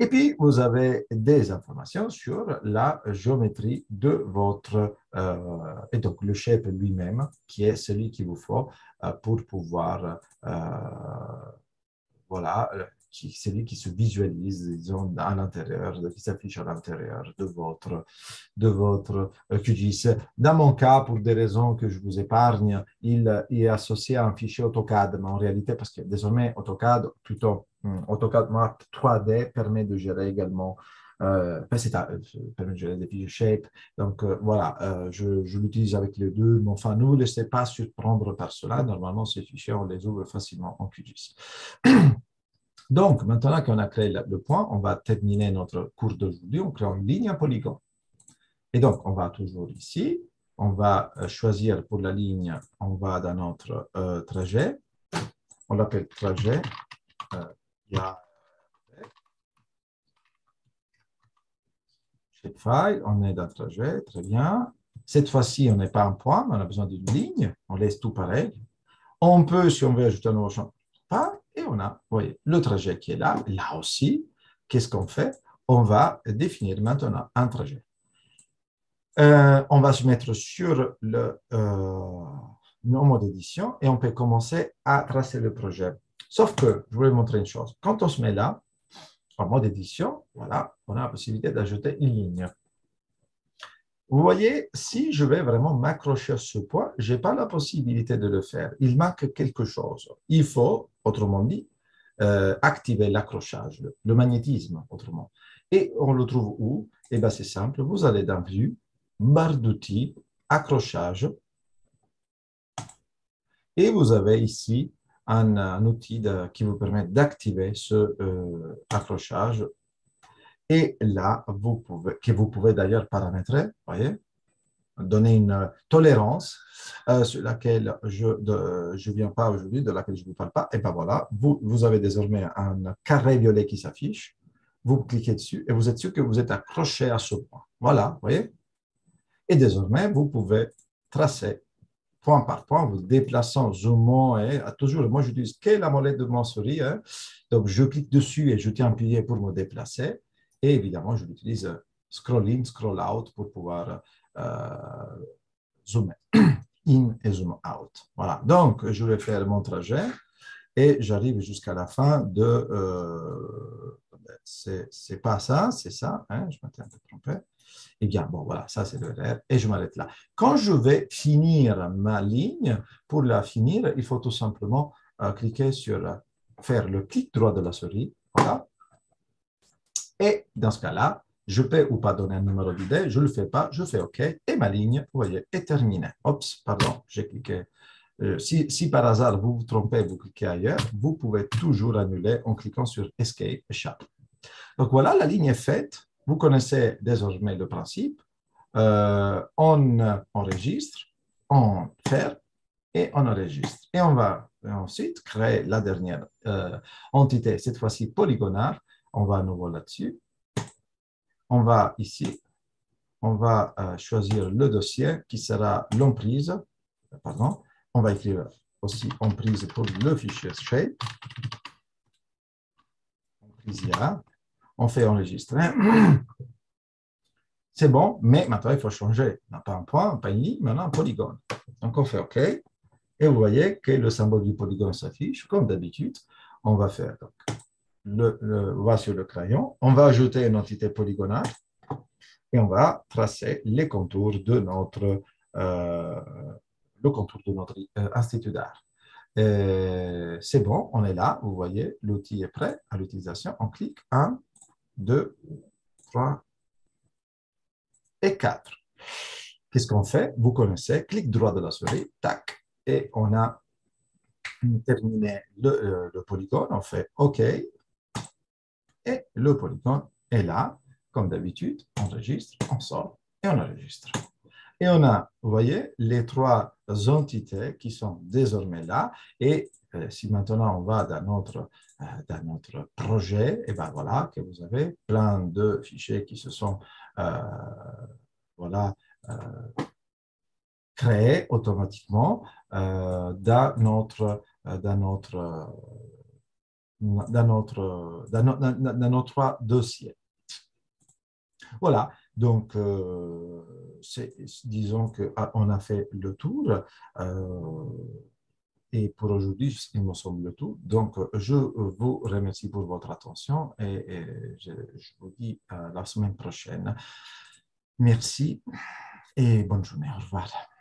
Et puis, vous avez des informations sur la géométrie de votre, et donc le shape lui-même, qui est celui qu'il vous faut pour pouvoir c'est lui qui se visualise, disons, à l'intérieur, qui s'affiche à l'intérieur de votre, de votre QGIS. Euh, Dans mon cas, pour des raisons que je vous épargne, il est associé à un fichier AutoCAD, mais en réalité, parce que désormais, AutoCAD, plutôt hum, AutoCAD Map 3D permet de gérer également euh, c'est euh, fichiers shape. Donc voilà, je, je l'utilise avec les deux, mais enfin, ne vous laissez pas surprendre par cela. Normalement, ces fichiers, on les ouvre facilement en QGIS. Donc, maintenant qu'on a créé le point, on va terminer notre cours d'aujourd'hui. On crée une ligne à polygone. Et donc, on va toujours ici. On va euh, choisir pour la ligne, on va dans notre euh, trajet. On l'appelle trajet. Euh, on est dans le trajet, très bien. Cette fois-ci, on n'est pas un point, on a besoin d'une ligne. On laisse tout pareil. On peut, si on veut ajouter un nouveau champ, pas. Et on a, vous voyez, le trajet qui est là. Là aussi, qu'est-ce qu'on fait? On va définir maintenant un trajet. Euh, on va se mettre sur le euh, mode d'édition et on peut commencer à tracer le projet. Sauf que, je voulais vous montrer une chose. Quand on se met là, en mode édition, voilà, on a la possibilité d'ajouter une ligne. Vous voyez, si je vais vraiment m'accrocher à ce point, je n'ai pas la possibilité de le faire. Il manque quelque chose. Il faut, autrement dit, euh, activer l'accrochage, le, magnétisme, autrement. Et on le trouve où? Eh bien, c'est simple. Vous allez dans Vue, barre d'outils, accrochage. Et vous avez ici un, outil qui vous permet d'activer ce euh, accrochage et là, vous pouvez, que vous pouvez d'ailleurs paramétrer, voyez, donner une tolérance euh, sur laquelle je ne viens pas aujourd'hui, de laquelle je ne vous parle pas. Et bien voilà, vous, vous avez désormais un carré violet qui s'affiche. Vous cliquez dessus et vous êtes sûr que vous êtes accroché à ce point. Voilà, voyez. Et désormais, vous pouvez tracer point par point, vous déplaçant, zoomant, et toujours, moi j'utilise que la molette de mon souris, hein. donc je clique dessus et je tiens appuyé pour me déplacer. Et évidemment, je l'utilise euh, scroll in, scroll out pour pouvoir euh, zoomer in et zoom out. Voilà, donc je vais faire mon trajet et j'arrive jusqu'à la fin de... Euh, c'est pas ça, c'est ça, hein, je m'étais un peu trompé. Eh bien, bon, voilà, ça c'est le et je m'arrête là. Quand je vais finir ma ligne, pour la finir, il faut tout simplement cliquer sur faire le clic droit de la souris. Voilà. Et dans ce cas-là, je peux ou pas donner un numéro d'idée, je ne le fais pas, je fais OK, et ma ligne, vous voyez, est terminée. Oups, pardon, j'ai cliqué. Euh, si, si, par hasard vous vous trompez, vous cliquez ailleurs, vous pouvez toujours annuler en cliquant sur Escape, Échappe. Donc voilà, la ligne est faite. Vous connaissez désormais le principe. Euh, on enregistre, on ferme et on enregistre. Et on va ensuite créer la dernière euh, entité, cette fois-ci polygonale. On va à nouveau là-dessus. On va ici, on va euh, choisir le dossier qui sera l'emprise. Pardon. On va écrire aussi emprise pour le fichier shape. Emprise On fait enregistrer. C'est bon, mais maintenant il faut changer. On n'a pas un point, pas une ligne, maintenant un polygone. Donc on fait OK. Et vous voyez que le symbole du polygone s'affiche, comme d'habitude. On va faire le, le, on va sur le crayon, on va ajouter une entité polygonale et on va tracer les contours de notre, euh, le contour de notre euh, institut d'art. C'est bon, on est là, vous voyez, l'outil est prêt à l'utilisation. On clique 1, 2, 3 et 4. Qu'est-ce qu'on fait? Vous connaissez, clic droit de la souris, tac, et on a terminé le, euh, polygone, on fait OK, et le polygone est là, comme d'habitude, on enregistre, on sort et on enregistre. Et on a, vous voyez, les trois entités qui sont désormais là. Et euh, si maintenant on va dans notre, euh, dans notre projet, et ben voilà que vous avez plein de fichiers qui se sont voilà, créés automatiquement euh, dans notre, euh, dans notre, euh, dans notre, dans, notre dossier. Voilà, donc disons qu'on ah, a fait le tour. et pour aujourd'hui, il me semble le tout. Donc, je vous remercie pour votre attention et, je, je, vous dis à la semaine prochaine. Merci et bonne journée. Au revoir.